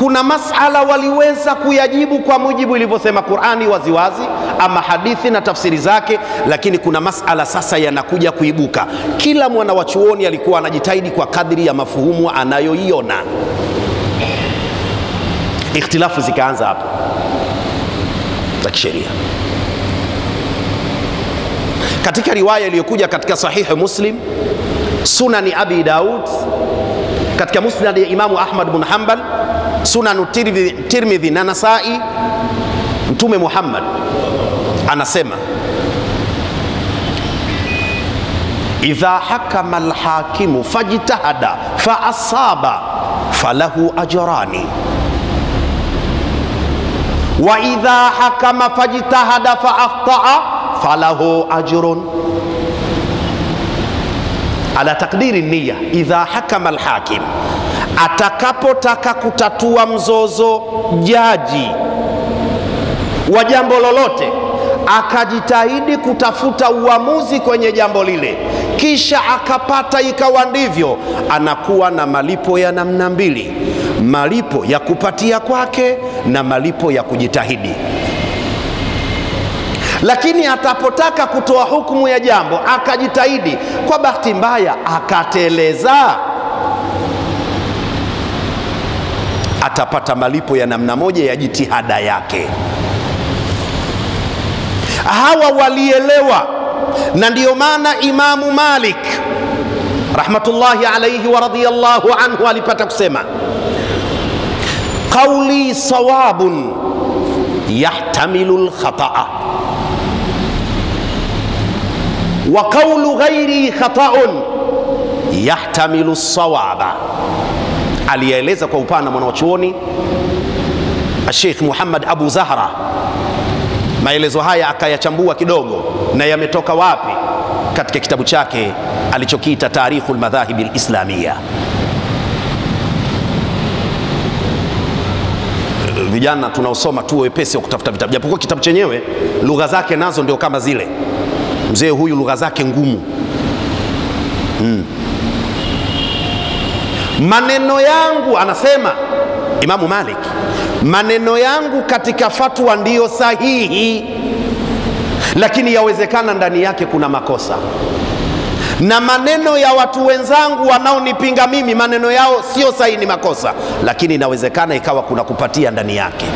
kuna masala waliweza kuyajibu kwa mujibu ilivyosema Qur'ani waziwazi, ama hadithi na tafsiri zake, lakini kuna masala sasa yanakuja kuibuka. Kila mwana wa chuoni alikuwa anajitahidi kwa kadri ya mafuhumu anayoiona. Ikhtilafu zikaanza hapo za kisheria. Katika riwaya iliyokuja katika Sahihi Muslim, Sunani Abi Daud katika musnad ya Imamu Ahmad bin Hanbal, sunanu Tirmidhi na Nasai, Mtume Muhammad anasema idha hakama alhakimu fajtahada fa asaba falahu ajrani wa idha hakama fajtahada fa akhtaa falahu ajrun ala takdiri niya, idha hakama alhakim, atakapotaka kutatua mzozo jaji wa jambo lolote, akajitahidi kutafuta uamuzi kwenye jambo lile, kisha akapata ikawa ndivyo, anakuwa na malipo ya namna mbili, malipo ya kupatia kwake na malipo ya kujitahidi. Lakini atapotaka kutoa hukumu ya jambo akajitahidi, kwa bahati mbaya akateleza, atapata malipo ya namna moja ya jitihada yake. Hawa walielewa, na ndiyo maana Imamu Malik rahmatullahi alaihi wa radhiyallahu anhu alipata kusema, qauli sawabun yahtamilu lkhataa wa qaulu ghairi khata'un yahtamilu sawaba. Aliyeeleza kwa upana mwanachuoni Sheikh Muhammad Abu Zahra maelezo haya akayachambua kidogo, na yametoka wapi? Katika kitabu chake alichokiita Tarikhul Madhahibi Lislamia. Vijana tunaosoma tuwe wepesi wa kutafuta vitabu, japokuwa kitabu chenyewe lugha zake nazo ndio kama zile mzee huyu lugha zake ngumu mm. Maneno yangu anasema Imamu Malik, maneno yangu katika fatwa ndiyo sahihi, lakini yawezekana ndani yake kuna makosa, na maneno ya watu wenzangu wanaonipinga mimi, maneno yao sio sahihi, ni makosa, lakini inawezekana ikawa kuna kupatia ndani yake.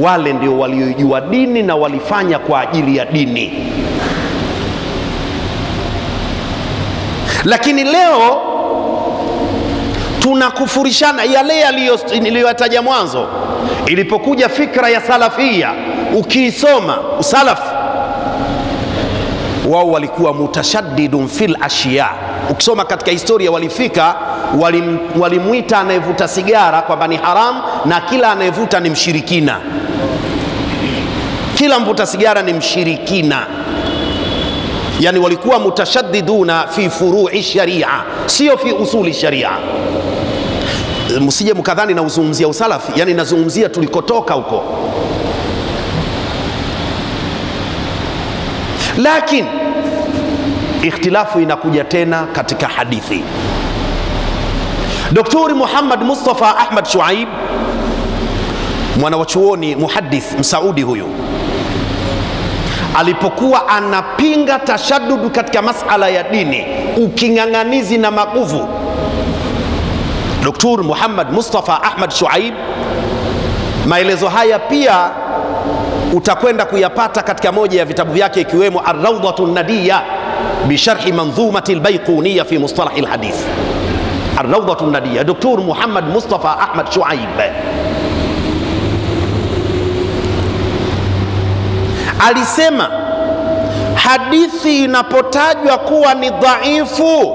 Wale ndio walioijua dini na walifanya kwa ajili ya dini. Lakini leo tunakufurishana yale yaliyoyataja mwanzo. Ilipokuja fikra ya salafia, ukiisoma usalaf wao walikuwa mutashaddidun fil ashiya. Ukisoma katika historia, walifika walim, walimwita anayevuta sigara kwamba ni haramu na kila anayevuta ni mshirikina. Kila mvuta sigara ni mshirikina. Yani walikuwa mutashaddiduna fi furui sharia, sio fi usuli sharia. Msije mkadhani nauzungumzia usalafi, yani nazungumzia tulikotoka huko lakini ikhtilafu inakuja tena katika hadithi. Daktari Muhammad Mustafa Ahmad Shuaib, mwana wa chuoni muhadith msaudi huyu, alipokuwa anapinga tashadudu katika masala ya dini, uking'ang'anizi na maguvu, Daktari Muhammad Mustafa Ahmad Shuaib, maelezo haya pia utakwenda kuyapata katika moja ya vitabu vyake ikiwemo Arraudhatu Nadiya bisharhi mandhumati lbaiquniya fi mustalahi lhadith. Arraudhatu Nadiya, Dr Muhammad Mustafa Ahmad Shuaib alisema hadithi inapotajwa kuwa ni dhaifu,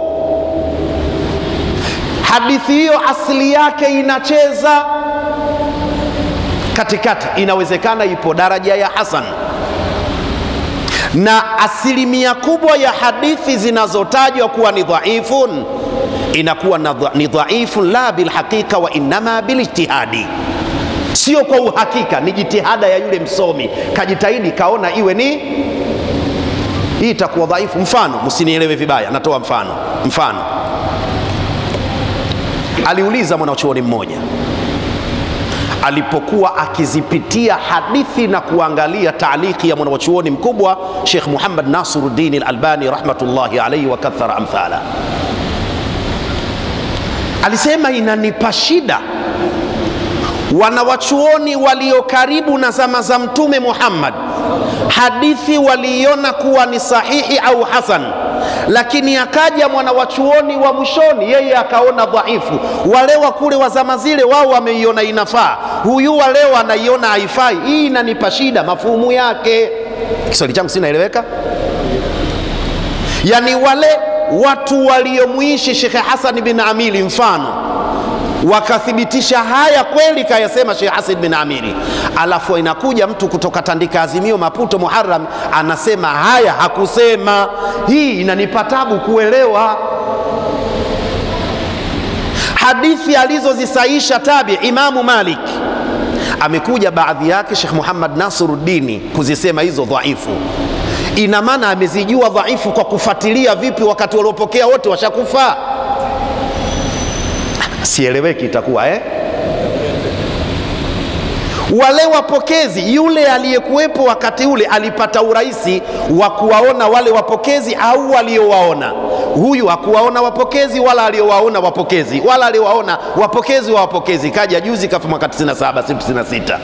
hadithi hiyo asili yake inacheza. Katikati, inawezekana ipo daraja ya hasan, na asilimia kubwa ya hadithi zinazotajwa kuwa ni dhaifun inakuwa ni dhaifun la bilhaqiqa wa innama bilijtihadi, sio kwa uhakika, ni jitihada ya yule msomi, kajitahidi kaona iwe ni hii itakuwa dhaifu. Mfano, msinielewe vibaya, natoa mfano. Mfano, aliuliza mwanachuoni mmoja alipokuwa akizipitia hadithi na kuangalia taaliki ya mwanachuoni mkubwa Sheikh Muhammad Nasiruddin Al-Albani rahmatullahi alayhi wa kathara amthala, alisema inanipa shida wanawachuoni walio karibu na zama za Mtume Muhammad, hadithi waliiona kuwa ni sahihi au hasan, lakini akaja mwanawachuoni wa mwishoni, yeye akaona dhaifu. Wale wa kule wa zama zile wao wameiona inafaa, huyu wa leo anaiona haifai. Hii inanipa shida, mafumu yake. kiswali changu sinaeleweka? Yani wale watu waliomwishi Shekhe Hasani bin Amili mfano wakathibitisha haya kweli, kayasema Sheikh Hasan bin Amiri, alafu inakuja mtu kutoka Tandika Azimio Maputo Muharram anasema haya hakusema. Hii inanipa tabu kuelewa. Hadithi alizozisaisha tabi Imamu Malik amekuja baadhi yake Sheikh Muhammad Nasiruddini kuzisema hizo dhaifu. Ina maana amezijua dhaifu kwa kufuatilia vipi, wakati waliopokea wote washakufa Sieleweki itakuwa eh? Wale wapokezi, yule aliyekuwepo wakati ule alipata urahisi wa kuwaona wale wapokezi au waliowaona. Huyu hakuwaona wapokezi wala aliowaona wapokezi wala aliowaona wapokezi wa wapokezi. Kaja juzi kafa mwaka 97 si 96.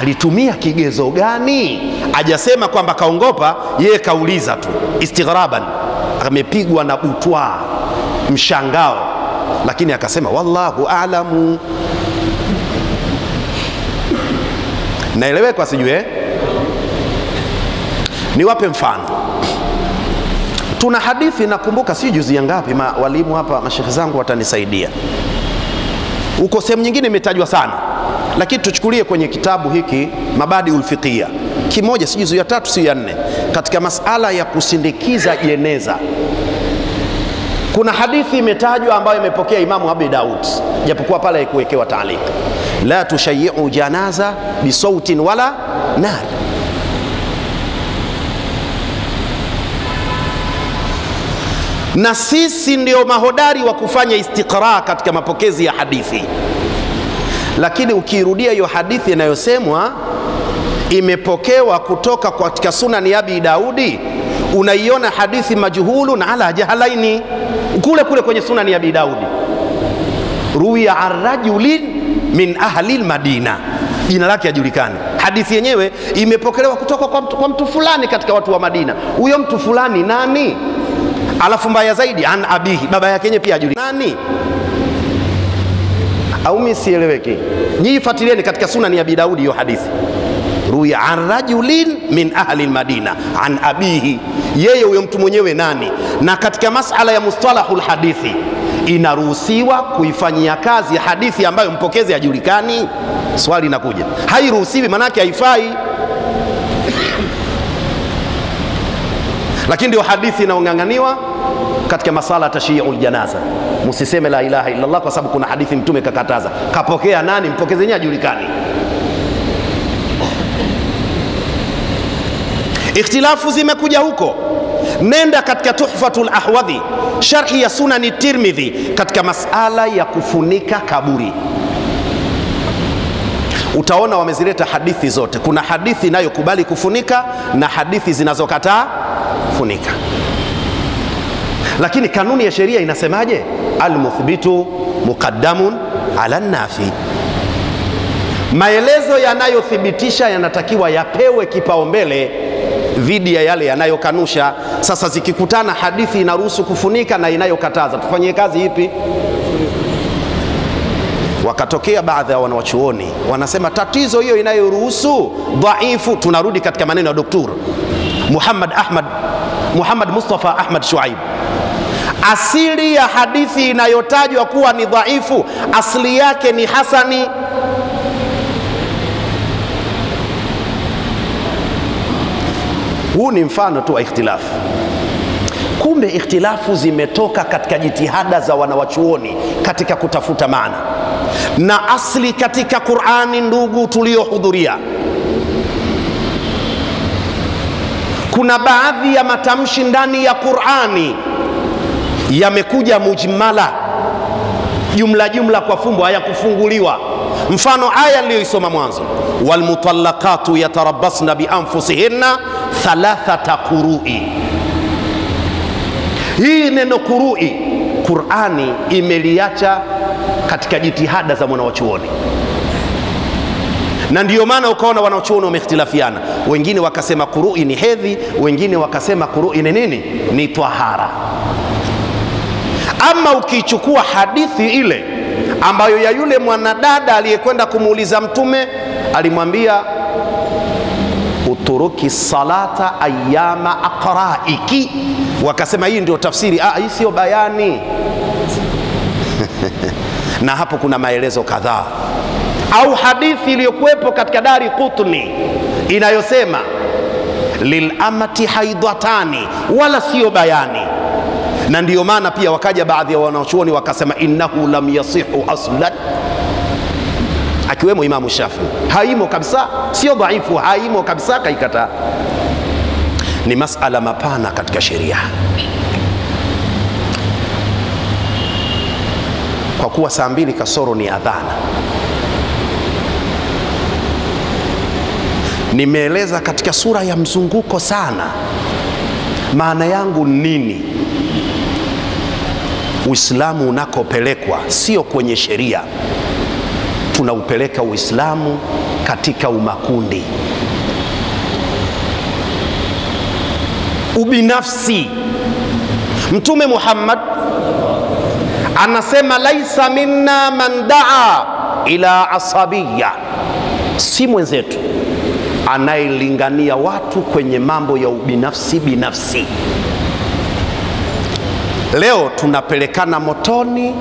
Alitumia kigezo gani? Ajasema kwamba kaongopa, yeye kauliza tu istighraban, amepigwa na butwa, mshangao lakini akasema wallahu alamu. naelewekwa sijue ni Niwape mfano. Tuna hadithi nakumbuka, si juzi ya ngapi, ma, walimu hapa mashehe zangu watanisaidia, huko sehemu nyingine imetajwa sana, lakini tuchukulie kwenye kitabu hiki Mabadi Ulfiqia, kimoja, si juzi ya tatu, si ya nne, katika masala ya kusindikiza jeneza kuna hadithi imetajwa ambayo imepokea Imamu Abi Daud, japokuwa pale haikuwekewa taalik. La tushayiu janaza bisautin wala nar. Na sisi ndio mahodari wa kufanya istiqra katika mapokezi ya hadithi, lakini ukiirudia hiyo hadithi inayosemwa imepokewa kutoka katika Sunani ya Abi Daudi unaiona hadithi majhulun ala jahalaini kule kule kwenye sunani ya Abi Daudi, ruwiya an rajulin min ahli lmadina, jina lake hajulikani. Hadithi yenyewe imepokelewa kutoka kwa mtu, kwa mtu fulani katika watu wa Madina. Huyo mtu fulani nani? Alafu mbaya zaidi, an abihi, baba yake yenyewe pia hajulikani nani au sieleweki? Nyinyi fuatilieni katika sunani ya Abi Daudi hiyo hadithi, ruya an rajulin min ahli lmadina an abihi, yeye huyo mtu mwenyewe nani? Na katika masala ya mustalahul hadithi inaruhusiwa kuifanyia kazi hadithi ambayo mpokezi hajulikani? Swali linakuja, hairuhusiwi, maanake haifai. (coughs) Lakini ndio hadithi inaong'ang'aniwa katika masala tashiul janaza, msiseme la ilaha illallah, kwa sababu kuna hadithi mtume kakataza. Kapokea nani? Mpokezi yenyewe hajulikani. Ikhtilafu zimekuja huko, nenda katika Tuhfatul Ahwadhi, sharhi ya Sunani Tirmidhi, katika masala ya kufunika kaburi utaona wamezileta hadithi zote. Kuna hadithi inayokubali kufunika na hadithi zinazokataa kufunika lakini kanuni ya sheria inasemaje? Almuthbitu muqaddamun ala nafi, maelezo yanayothibitisha yanatakiwa yapewe kipaumbele dhidi ya yale yanayokanusha. Sasa zikikutana, hadithi inaruhusu kufunika na inayokataza, tufanyie kazi ipi? Wakatokea baadhi ya wanawachuoni wanasema tatizo hiyo inayoruhusu dhaifu. Tunarudi katika maneno ya Doktor Muhammad Ahmad Muhammad Mustafa Ahmad Shuaib asili ya hadithi inayotajwa kuwa ni dhaifu asili yake ni hasani. Huu ni mfano tu wa ikhtilafu. Kumbe ikhtilafu zimetoka katika jitihada za wanawachuoni katika kutafuta maana na asli katika Qur'ani. Ndugu tuliohudhuria, kuna baadhi ya matamshi ndani ya Qur'ani yamekuja mujmala, jumla jumla, kwa fumbo, hayakufunguliwa. Mfano aya niliyoisoma mwanzo, walmutallaqatu yatarabbasna bianfusihinna thalathata kurui Hii neno kurui Qurani imeliacha katika jitihada za mwanawachuoni, na ndiyo maana ukaona wanawachuoni wamehtilafiana. Wengine wakasema kurui ni hedhi, wengine wakasema kurui ni nini? Ni twahara. Ama ukichukua hadithi ile ambayo ya yule mwanadada aliyekwenda kumuuliza Mtume, alimwambia uturuki salata ayama aqraiki, wakasema hii ndio tafsiri. Ah, hii sio bayani. (laughs) Na hapo kuna maelezo kadhaa, au hadithi iliyokuwepo katika Dari Qutni inayosema lilamati haidhatani, wala siyo bayani. Na ndiyo maana pia wakaja baadhi ya wanachuoni wakasema innahu lam yasihu aslan, akiwemo Imamu Shafi, haimo kabisa, sio dhaifu, haimo kabisa, kaikataa. Ni masala mapana katika sheria. Kwa kuwa saa mbili kasoro ni adhana, nimeeleza katika sura ya mzunguko sana maana yangu nini Uislamu unakopelekwa sio kwenye sheria, tunaupeleka Uislamu katika umakundi, ubinafsi. Mtume Muhammad anasema laisa minna man daa ila asabiya, si mwenzetu anayelingania watu kwenye mambo ya ubinafsi binafsi. Leo tunapelekana motoni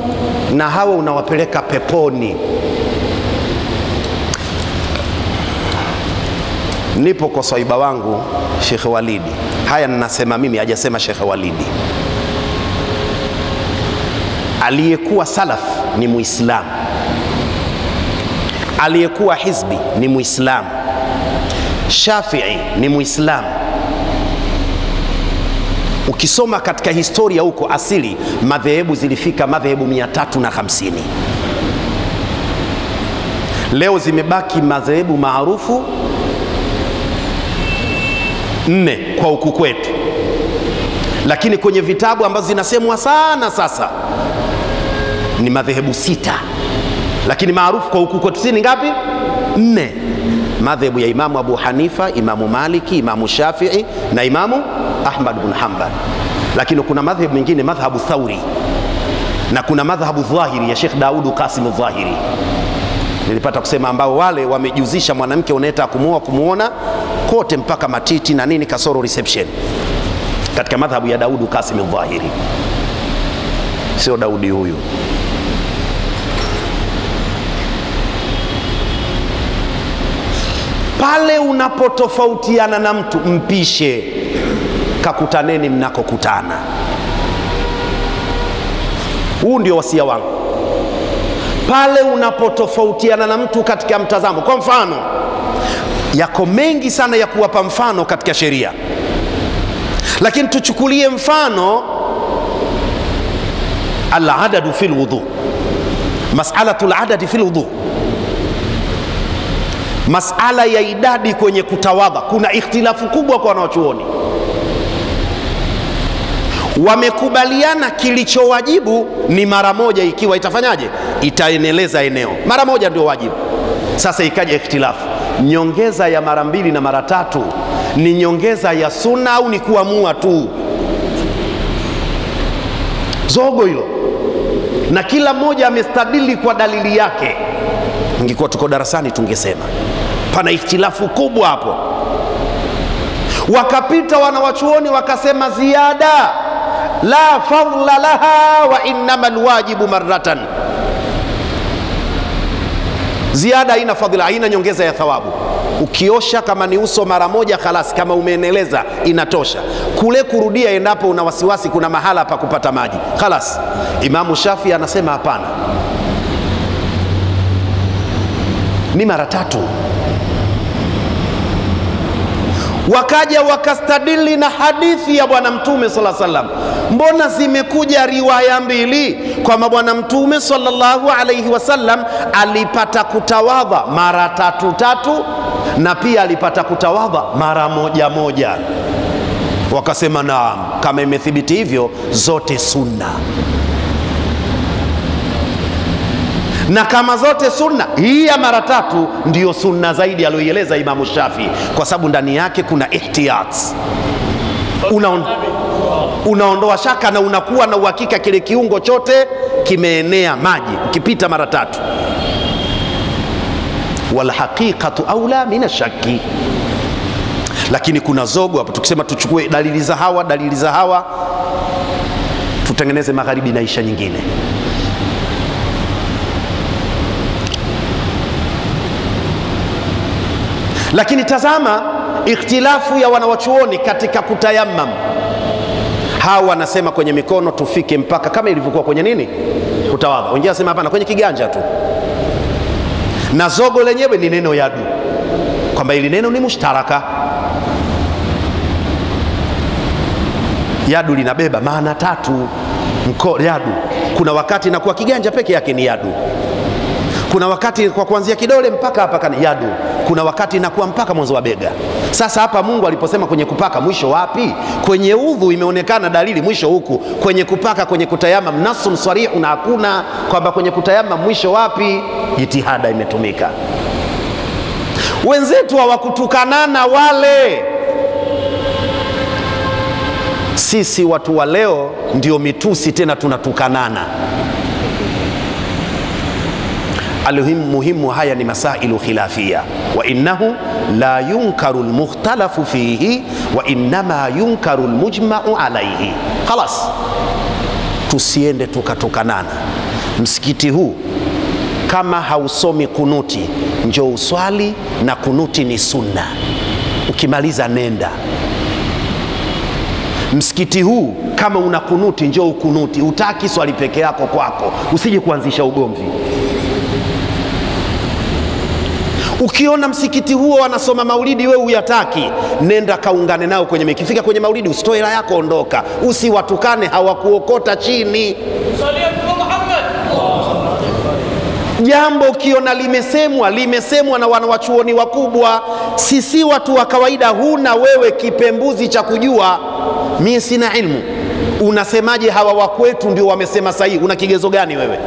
na hawa unawapeleka peponi. Nipo kwa swaiba wangu Shekhe Walidi, haya ninasema mimi, hajasema Shekhe Walidi. Aliyekuwa salaf ni Muislamu, aliyekuwa hizbi ni Muislamu, Shafii ni Muislamu. Ukisoma katika historia huko asili, madhehebu zilifika madhehebu mia tatu na hamsini. Leo zimebaki madhehebu maarufu nne kwa huku kwetu, lakini kwenye vitabu ambazo zinasemwa sana sasa ni madhehebu sita, lakini maarufu kwa huku kwetu si ni ngapi? Nne. Madhehebu ya Imamu Abu Hanifa, Imamu Maliki, Imamu Shafii na Imamu Ahmad bin Hanbal, lakini kuna madhehebu mengine, madhhabu Thauri. Na kuna madhhabu Dhahiri ya Sheikh Daudu Qasim Dhahiri nilipata kusema ambao wale wamejuzisha mwanamke unaeta kumuoa kumuona kote mpaka matiti na nini kasoro reception katika madhhabu ya daudi Kasim Dhahiri, sio Daudi huyu. Pale unapotofautiana na mtu mpishe, kakutaneni mnakokutana. Huu ndio wasia wangu pale unapotofautiana na mtu katika mtazamo. Kwa mfano, yako mengi sana ya kuwapa mfano katika sheria, lakini tuchukulie mfano aladadu fi lwudhu, masalatu ladadi fi lwudhu, masala ya idadi kwenye kutawadha. Kuna ikhtilafu kubwa kwa wanaochuoni wamekubaliana kilichowajibu ni mara moja, ikiwa itafanyaje, itaeneleza eneo. Mara moja ndio wajibu. Sasa ikaja ikhtilafu, nyongeza ya mara mbili na mara tatu ni nyongeza ya suna au ni kuamua tu? Zogo hilo, na kila mmoja amestadili kwa dalili yake. Ingekuwa tuko darasani tungesema pana ikhtilafu kubwa hapo. Wakapita wanawachuoni wakasema ziada la fadla laha wa innama alwajibu marratan, ziada haina fadhila, haina nyongeza ya thawabu. Ukiosha kama ni uso mara moja khalas, kama umeeneleza inatosha. Kule kurudia endapo una wasiwasi, kuna mahala pa kupata maji khalas. Imamu Shafi anasema hapana, ni mara tatu. Wakaja wakastadili na hadithi ya Bwana Mtume sala salam. Mbona zimekuja riwaya mbili kwamba Bwana Mtume sallallahu alaihi wasallam alipata kutawadha mara tatu tatu na pia alipata kutawadha mara moja moja? Wakasema naam, kama imethibiti hivyo, zote sunna na kama zote sunna, hii ya mara tatu ndiyo sunna zaidi aliyoieleza Imamu Shafi, kwa sababu ndani yake kuna ihtiyat, unaon, unaondoa shaka na unakuwa na uhakika kile kiungo chote kimeenea maji ukipita mara tatu. Walhaqiqatu aula min ashaki, lakini kuna zogo hapo. Tukisema tuchukue dalili za hawa dalili za hawa, tutengeneze magharibi na isha nyingine lakini tazama ikhtilafu ya wanawachuoni katika kutayamam. Hawa wanasema kwenye mikono tufike mpaka kama ilivyokuwa kwenye nini, kutawadha. Wengine wanasema hapana, kwenye kiganja tu, na zogo lenyewe ni neno yadu, kwamba ili neno ni mushtaraka. Yadu linabeba maana tatu. Mko, yadu kuna wakati na inakuwa kiganja peke yake ni yadu kuna wakati kwa kuanzia kidole mpaka hapa kana yadu, kuna wakati inakuwa mpaka mwanzo wa bega. Sasa hapa Mungu aliposema kwenye kupaka, mwisho wapi? Kwenye udhu imeonekana dalili mwisho huku, kwenye kupaka, kwenye kutayama kutayamam nasun na hakuna kwamba kwenye kutayama mwisho wapi. Jitihada imetumika. Wenzetu hawakutukanana wale, sisi watu wa leo ndio mitusi tena tunatukanana. Almuhimu, haya ni masailu khilafia, wa innahu la yunkaru lmukhtalafu fihi wa innama yunkaru lmujmau alaihi. Khalas, tusiende tukatukanana. Msikiti huu kama hausomi kunuti, njo uswali, na kunuti ni sunna. Ukimaliza nenda. Msikiti huu kama una kunuti, njoo ukunuti. Utaki swali peke yako kwako, usije kuanzisha ugomvi. Ukiona msikiti huo wanasoma maulidi, wewe uyataki, nenda kaungane nao kwenye mikifika kwenye maulidi, usitoe hela yako, ondoka, usiwatukane, hawakuokota chini. Jambo ukiona limesemwa limesemwa na wanawachuoni wakubwa, sisi watu wa kawaida, huna wewe kipembuzi cha kujua. Mimi sina ilmu unasemaje hawa wakwetu ndio wamesema sahihi? Una kigezo gani wewe?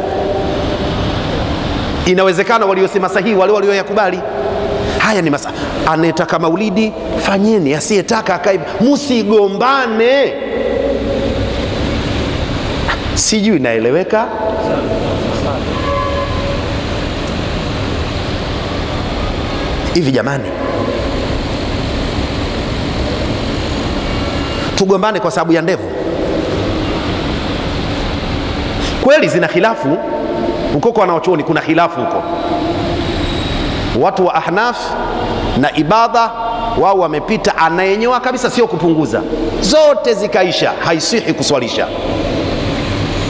Inawezekana waliosema sahihi wale walioyakubali. Haya ni masa, anayetaka maulidi fanyeni, asiyetaka akae, msigombane. Sijui inaeleweka? Hivi jamani, tugombane kwa sababu ya ndevu? Kweli zina khilafu huko kwa wanaochuoni, kuna khilafu huko. Watu wa Ahnaf na Ibadha wao wamepita, anayenyoa kabisa, sio kupunguza, zote zikaisha, haisihi kuswalisha,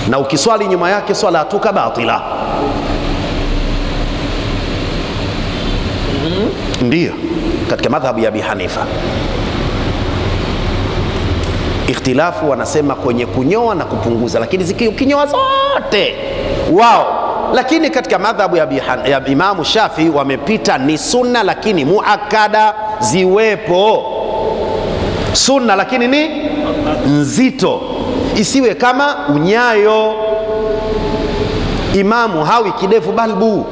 na ukiswali nyuma yake swalatuka batila. Ndiyo, katika madhhabu ya Abi Hanifa ikhtilafu wanasema kwenye kunyoa na kupunguza, lakini ukinyoa zote wao. Lakini katika madhhabu ya, ya Imamu Shafi wamepita ni sunna, lakini muakada ziwepo sunna, lakini ni nzito, isiwe kama unyayo. Imamu hawi kidevu balbu.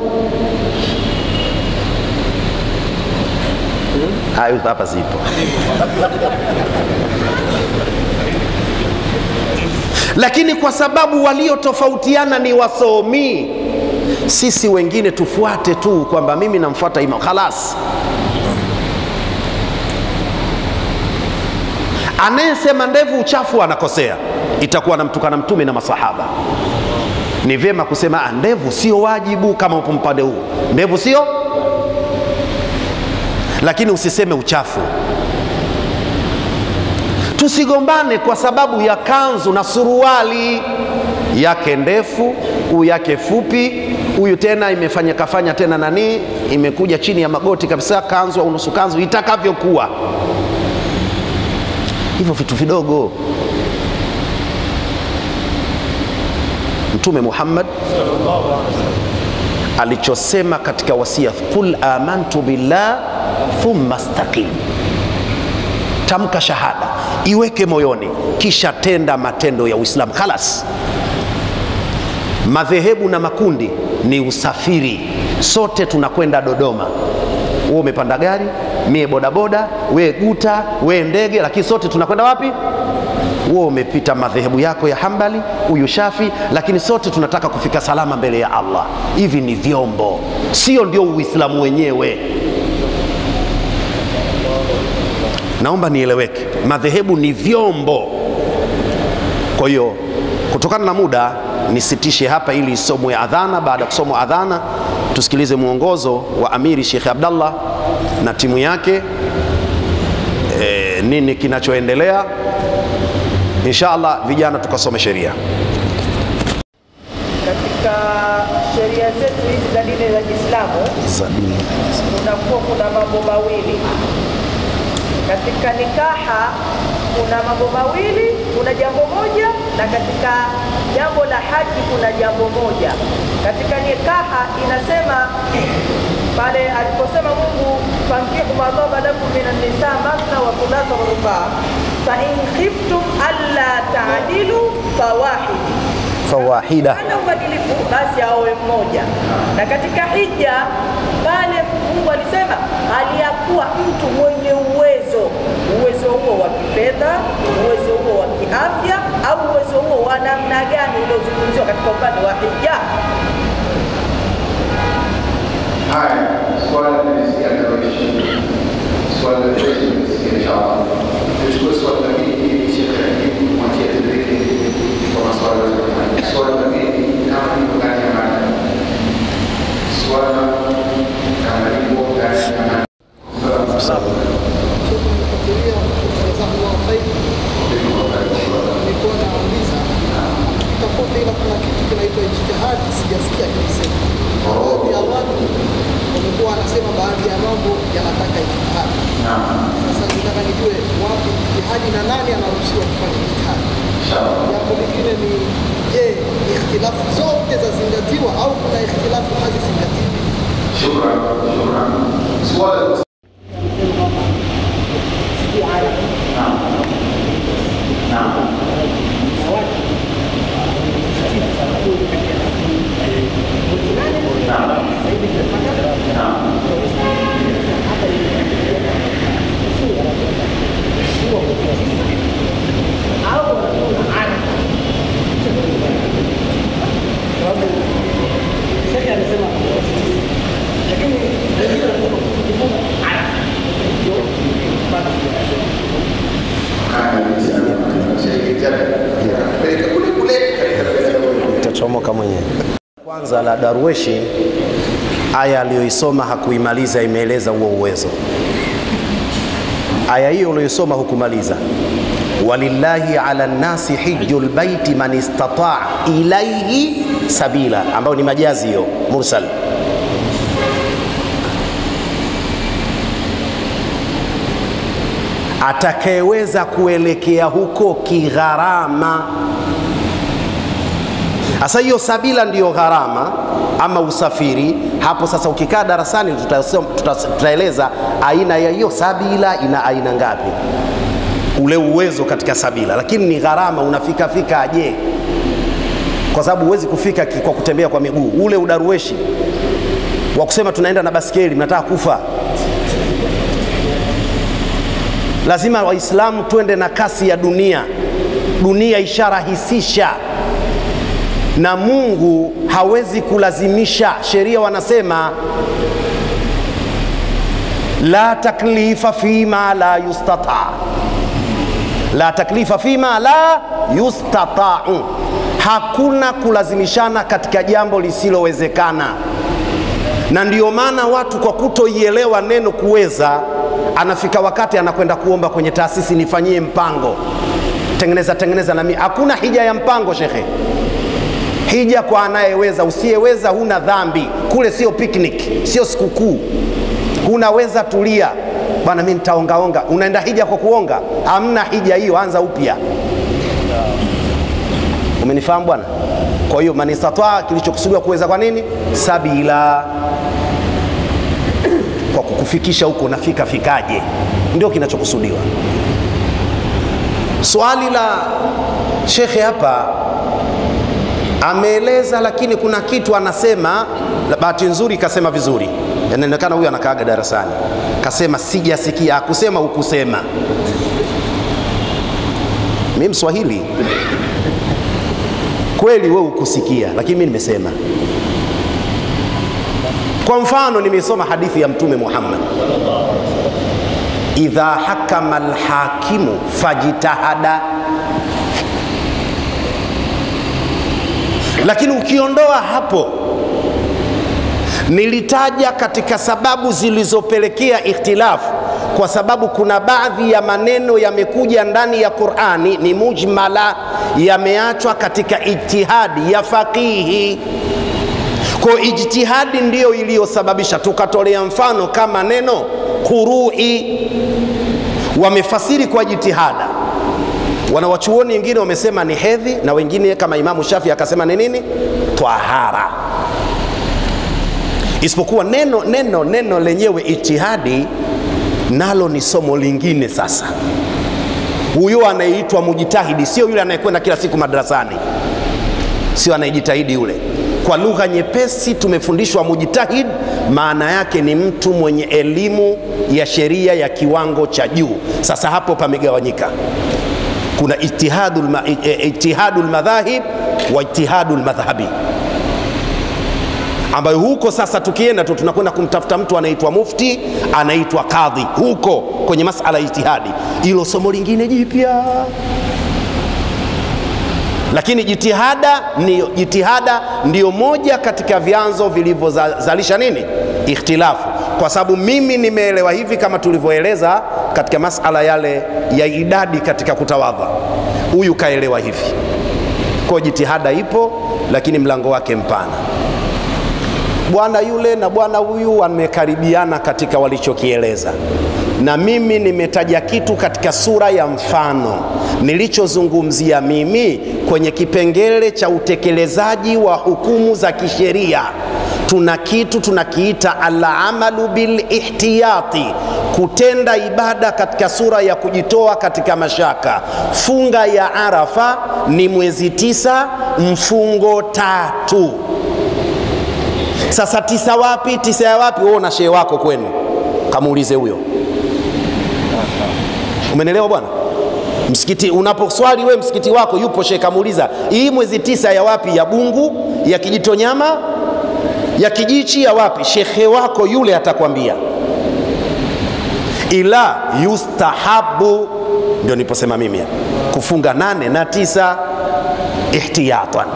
Hayo hapa zipo lakini kwa sababu waliotofautiana ni wasomi, sisi wengine tufuate tu kwamba mimi namfuata imam khalas. Anayesema ndevu uchafu anakosea, itakuwa namtukana Mtume na masahaba. Ni vyema kusema ah, ndevu sio wajibu kama upo mpande huu, ndevu sio, lakini usiseme uchafu. Tusigombane kwa sababu ya kanzu na suruali yake ndefu, yake fupi, huyu tena imefanya kafanya tena nani, imekuja chini ya magoti kabisa, kanzu au nusu kanzu, itakavyokuwa hivyo, vitu vidogo. Mtume Muhammad alichosema katika wasia, qul amantu billah thumma staqim Tamka shahada, iweke moyoni, kisha tenda matendo ya Uislamu. Khalas. Madhehebu na makundi ni usafiri, sote tunakwenda Dodoma. Wewe umepanda gari, mie bodaboda, we guta, we ndege, lakini sote tunakwenda wapi? Wewe umepita madhehebu yako ya Hambali, huyu Shafi, lakini sote tunataka kufika salama mbele ya Allah. Hivi ni vyombo, sio ndio Uislamu wenyewe. Naomba nieleweke, madhehebu ni vyombo. Kwa hiyo kutokana na muda nisitishe hapa ili isomwe adhana. Baada ya kusomwa adhana, tusikilize mwongozo wa Amiri Sheikh Abdallah na timu yake, e, nini kinachoendelea. Insha Allah vijana tukasome sheria katika sheria zetu hizi za dini za Kiislamu za kunakuwa kuna mambo mawili katika nikaha kuna mambo mawili, kuna jambo moja, na katika jambo la haji kuna jambo moja. Katika nikaha inasema pale aliposema Mungu, fankihu ma taba lakum minan nisa mathna wa thulatha wa rubaa fa in khiftum alla taadilu fawahidi fawahida ana uadilifu basi aoe mmoja. Na katika hija pale Mungu alisema aliyakuwa mtu mwenye uwezo huo wa kifedha, uwezo huo wa kiafya, au uwezo huo wa namna gani uliozungumziwa katika upande wa hija. Haya, swala limesikia Darueshi, swala la Darueshi limesikia inshallah. Tuchukue swala la pili ili Sheikh Hakim kumwachia Tadriki kwa maswala yote. Swala la pili kama liko ndani ya mada, swala kama liko ndani ya mada. kufuatilia wanasema baadhi ya mambo yanataka ijtihadi. Sasa nataka nijue wapi ijtihadi na nani anaruhusiwa kufanya ijtihadi. Jambo lingine ni je, ikhtilafu zote zazingatiwa au kuna ikhtilafu hazizingatiwi? Shukran, shukran. Itachomoka mwenyewe. Kwanza la Darweshi, aya aliyoisoma hakuimaliza, imeeleza huo uwezo. Aya hiyo uliyosoma hukumaliza walillahi ala nnasi hiju lbaiti man istataa ilaihi sabila, ambayo ni majazi hiyo mursal Atakayeweza kuelekea huko kigharama sasa hiyo sabila ndiyo gharama ama usafiri. Hapo sasa ukikaa darasani tutaeleza aina ya hiyo sabila ina aina ngapi, ule uwezo katika sabila, lakini ni gharama. Unafika fika aje? Kwa sababu huwezi kufika kwa kutembea kwa miguu. Ule udarueshi wa kusema tunaenda na baskeli, mnataka kufa. Lazima Waislamu twende na kasi ya dunia. Dunia isharahisisha na Mungu hawezi kulazimisha. Sheria wanasema la taklifa fima la yustata, la taklifa fima la yustatau, hakuna kulazimishana katika jambo lisilowezekana. Na ndiyo maana watu kwa kutoielewa neno kuweza, anafika wakati anakwenda kuomba kwenye taasisi, nifanyie mpango, tengeneza tengeneza nami. Hakuna hija ya mpango shekhe hija kwa anayeweza. Usiyeweza huna dhambi. Kule sio picnic, sio sikukuu. Unaweza tulia bwana, mimi nitaongaonga. Unaenda hija kwa kuonga? Hamna hija hiyo, anza upya. Umenifahamu bwana? Kwa hiyo manistatwa kilichokusudiwa kuweza kwa nini? Sabila, kwa kukufikisha huko. Unafika fikaje? Ndio kinachokusudiwa. Swali la shekhe hapa ameeleza, lakini kuna kitu anasema. Bahati nzuri kasema vizuri, inaonekana huyu anakaaga darasani. Kasema sijasikia, akusema hukusema. Mi Mswahili kweli, wewe ukusikia, lakini mi nimesema. Kwa mfano, nimesoma hadithi ya Mtume Muhammad, idha hakama alhakimu fajitahada lakini ukiondoa hapo, nilitaja katika sababu zilizopelekea ikhtilafu, kwa sababu kuna baadhi ya maneno yamekuja ndani ya Qur'ani ni mujmala, yameachwa katika ijtihadi ya faqihi. Kwa ijtihadi ndiyo iliyosababisha, tukatolea mfano kama neno kurui, wamefasiri kwa jitihada Wanawachuoni wengine wamesema ni hedhi, na wengine kama Imamu Shafi akasema ni nini? Twahara. Isipokuwa neno neno neno lenyewe ijtihadi, nalo ni somo lingine. Sasa huyo anayeitwa mujitahidi sio yule anayekwenda kila siku madarasani, sio anayejitahidi yule. Kwa lugha nyepesi, tumefundishwa mujtahid, maana yake ni mtu mwenye elimu ya sheria ya kiwango cha juu. Sasa hapo pamegawanyika kuna ijtihadul ma, ijtihadul madhahib wa ijtihadul madhhabi, ambayo huko sasa tukienda tu tunakwenda kumtafuta mtu anaitwa mufti, anaitwa kadhi, huko kwenye masala ya ijtihadi. Hilo somo lingine jipya, lakini jitihada ni jitihada ndiyo moja katika vyanzo vilivyozalisha nini ikhtilafu, kwa sababu mimi nimeelewa hivi kama tulivyoeleza katika masala yale ya idadi katika kutawadha, huyu kaelewa hivi. Kwa jitihada ipo, lakini mlango wake mpana. Bwana yule na bwana huyu wamekaribiana katika walichokieleza, na mimi nimetaja kitu katika sura ya mfano. Nilichozungumzia mimi kwenye kipengele cha utekelezaji wa hukumu za kisheria tuna kitu tunakiita alamalu bilihtiyati, kutenda ibada katika sura ya kujitoa katika mashaka. Funga ya Arafa ni mwezi tisa, mfungo tatu. Sasa tisa wapi? Tisa ya wapi? Wewe na shehe wako kwenu, kamuulize huyo. Umenelewa bwana? Msikiti unaposwali we, msikiti wako yupo shehe, kamuuliza hii mwezi tisa ya wapi? Ya Bungu, ya kijito nyama ya Kijichi, ya wapi? Shekhe wako yule atakwambia. Ila yustahabu, ndio niposema mimi kufunga nane na tisa ihtiyatan,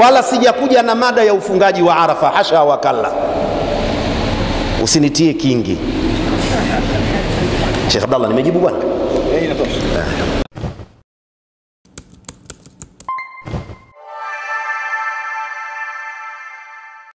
wala sijakuja na mada ya ufungaji wa Arafa, hasha wakalla. Usinitie kingi. Sheikh Abdallah, nimejibu bwana? готов? Да.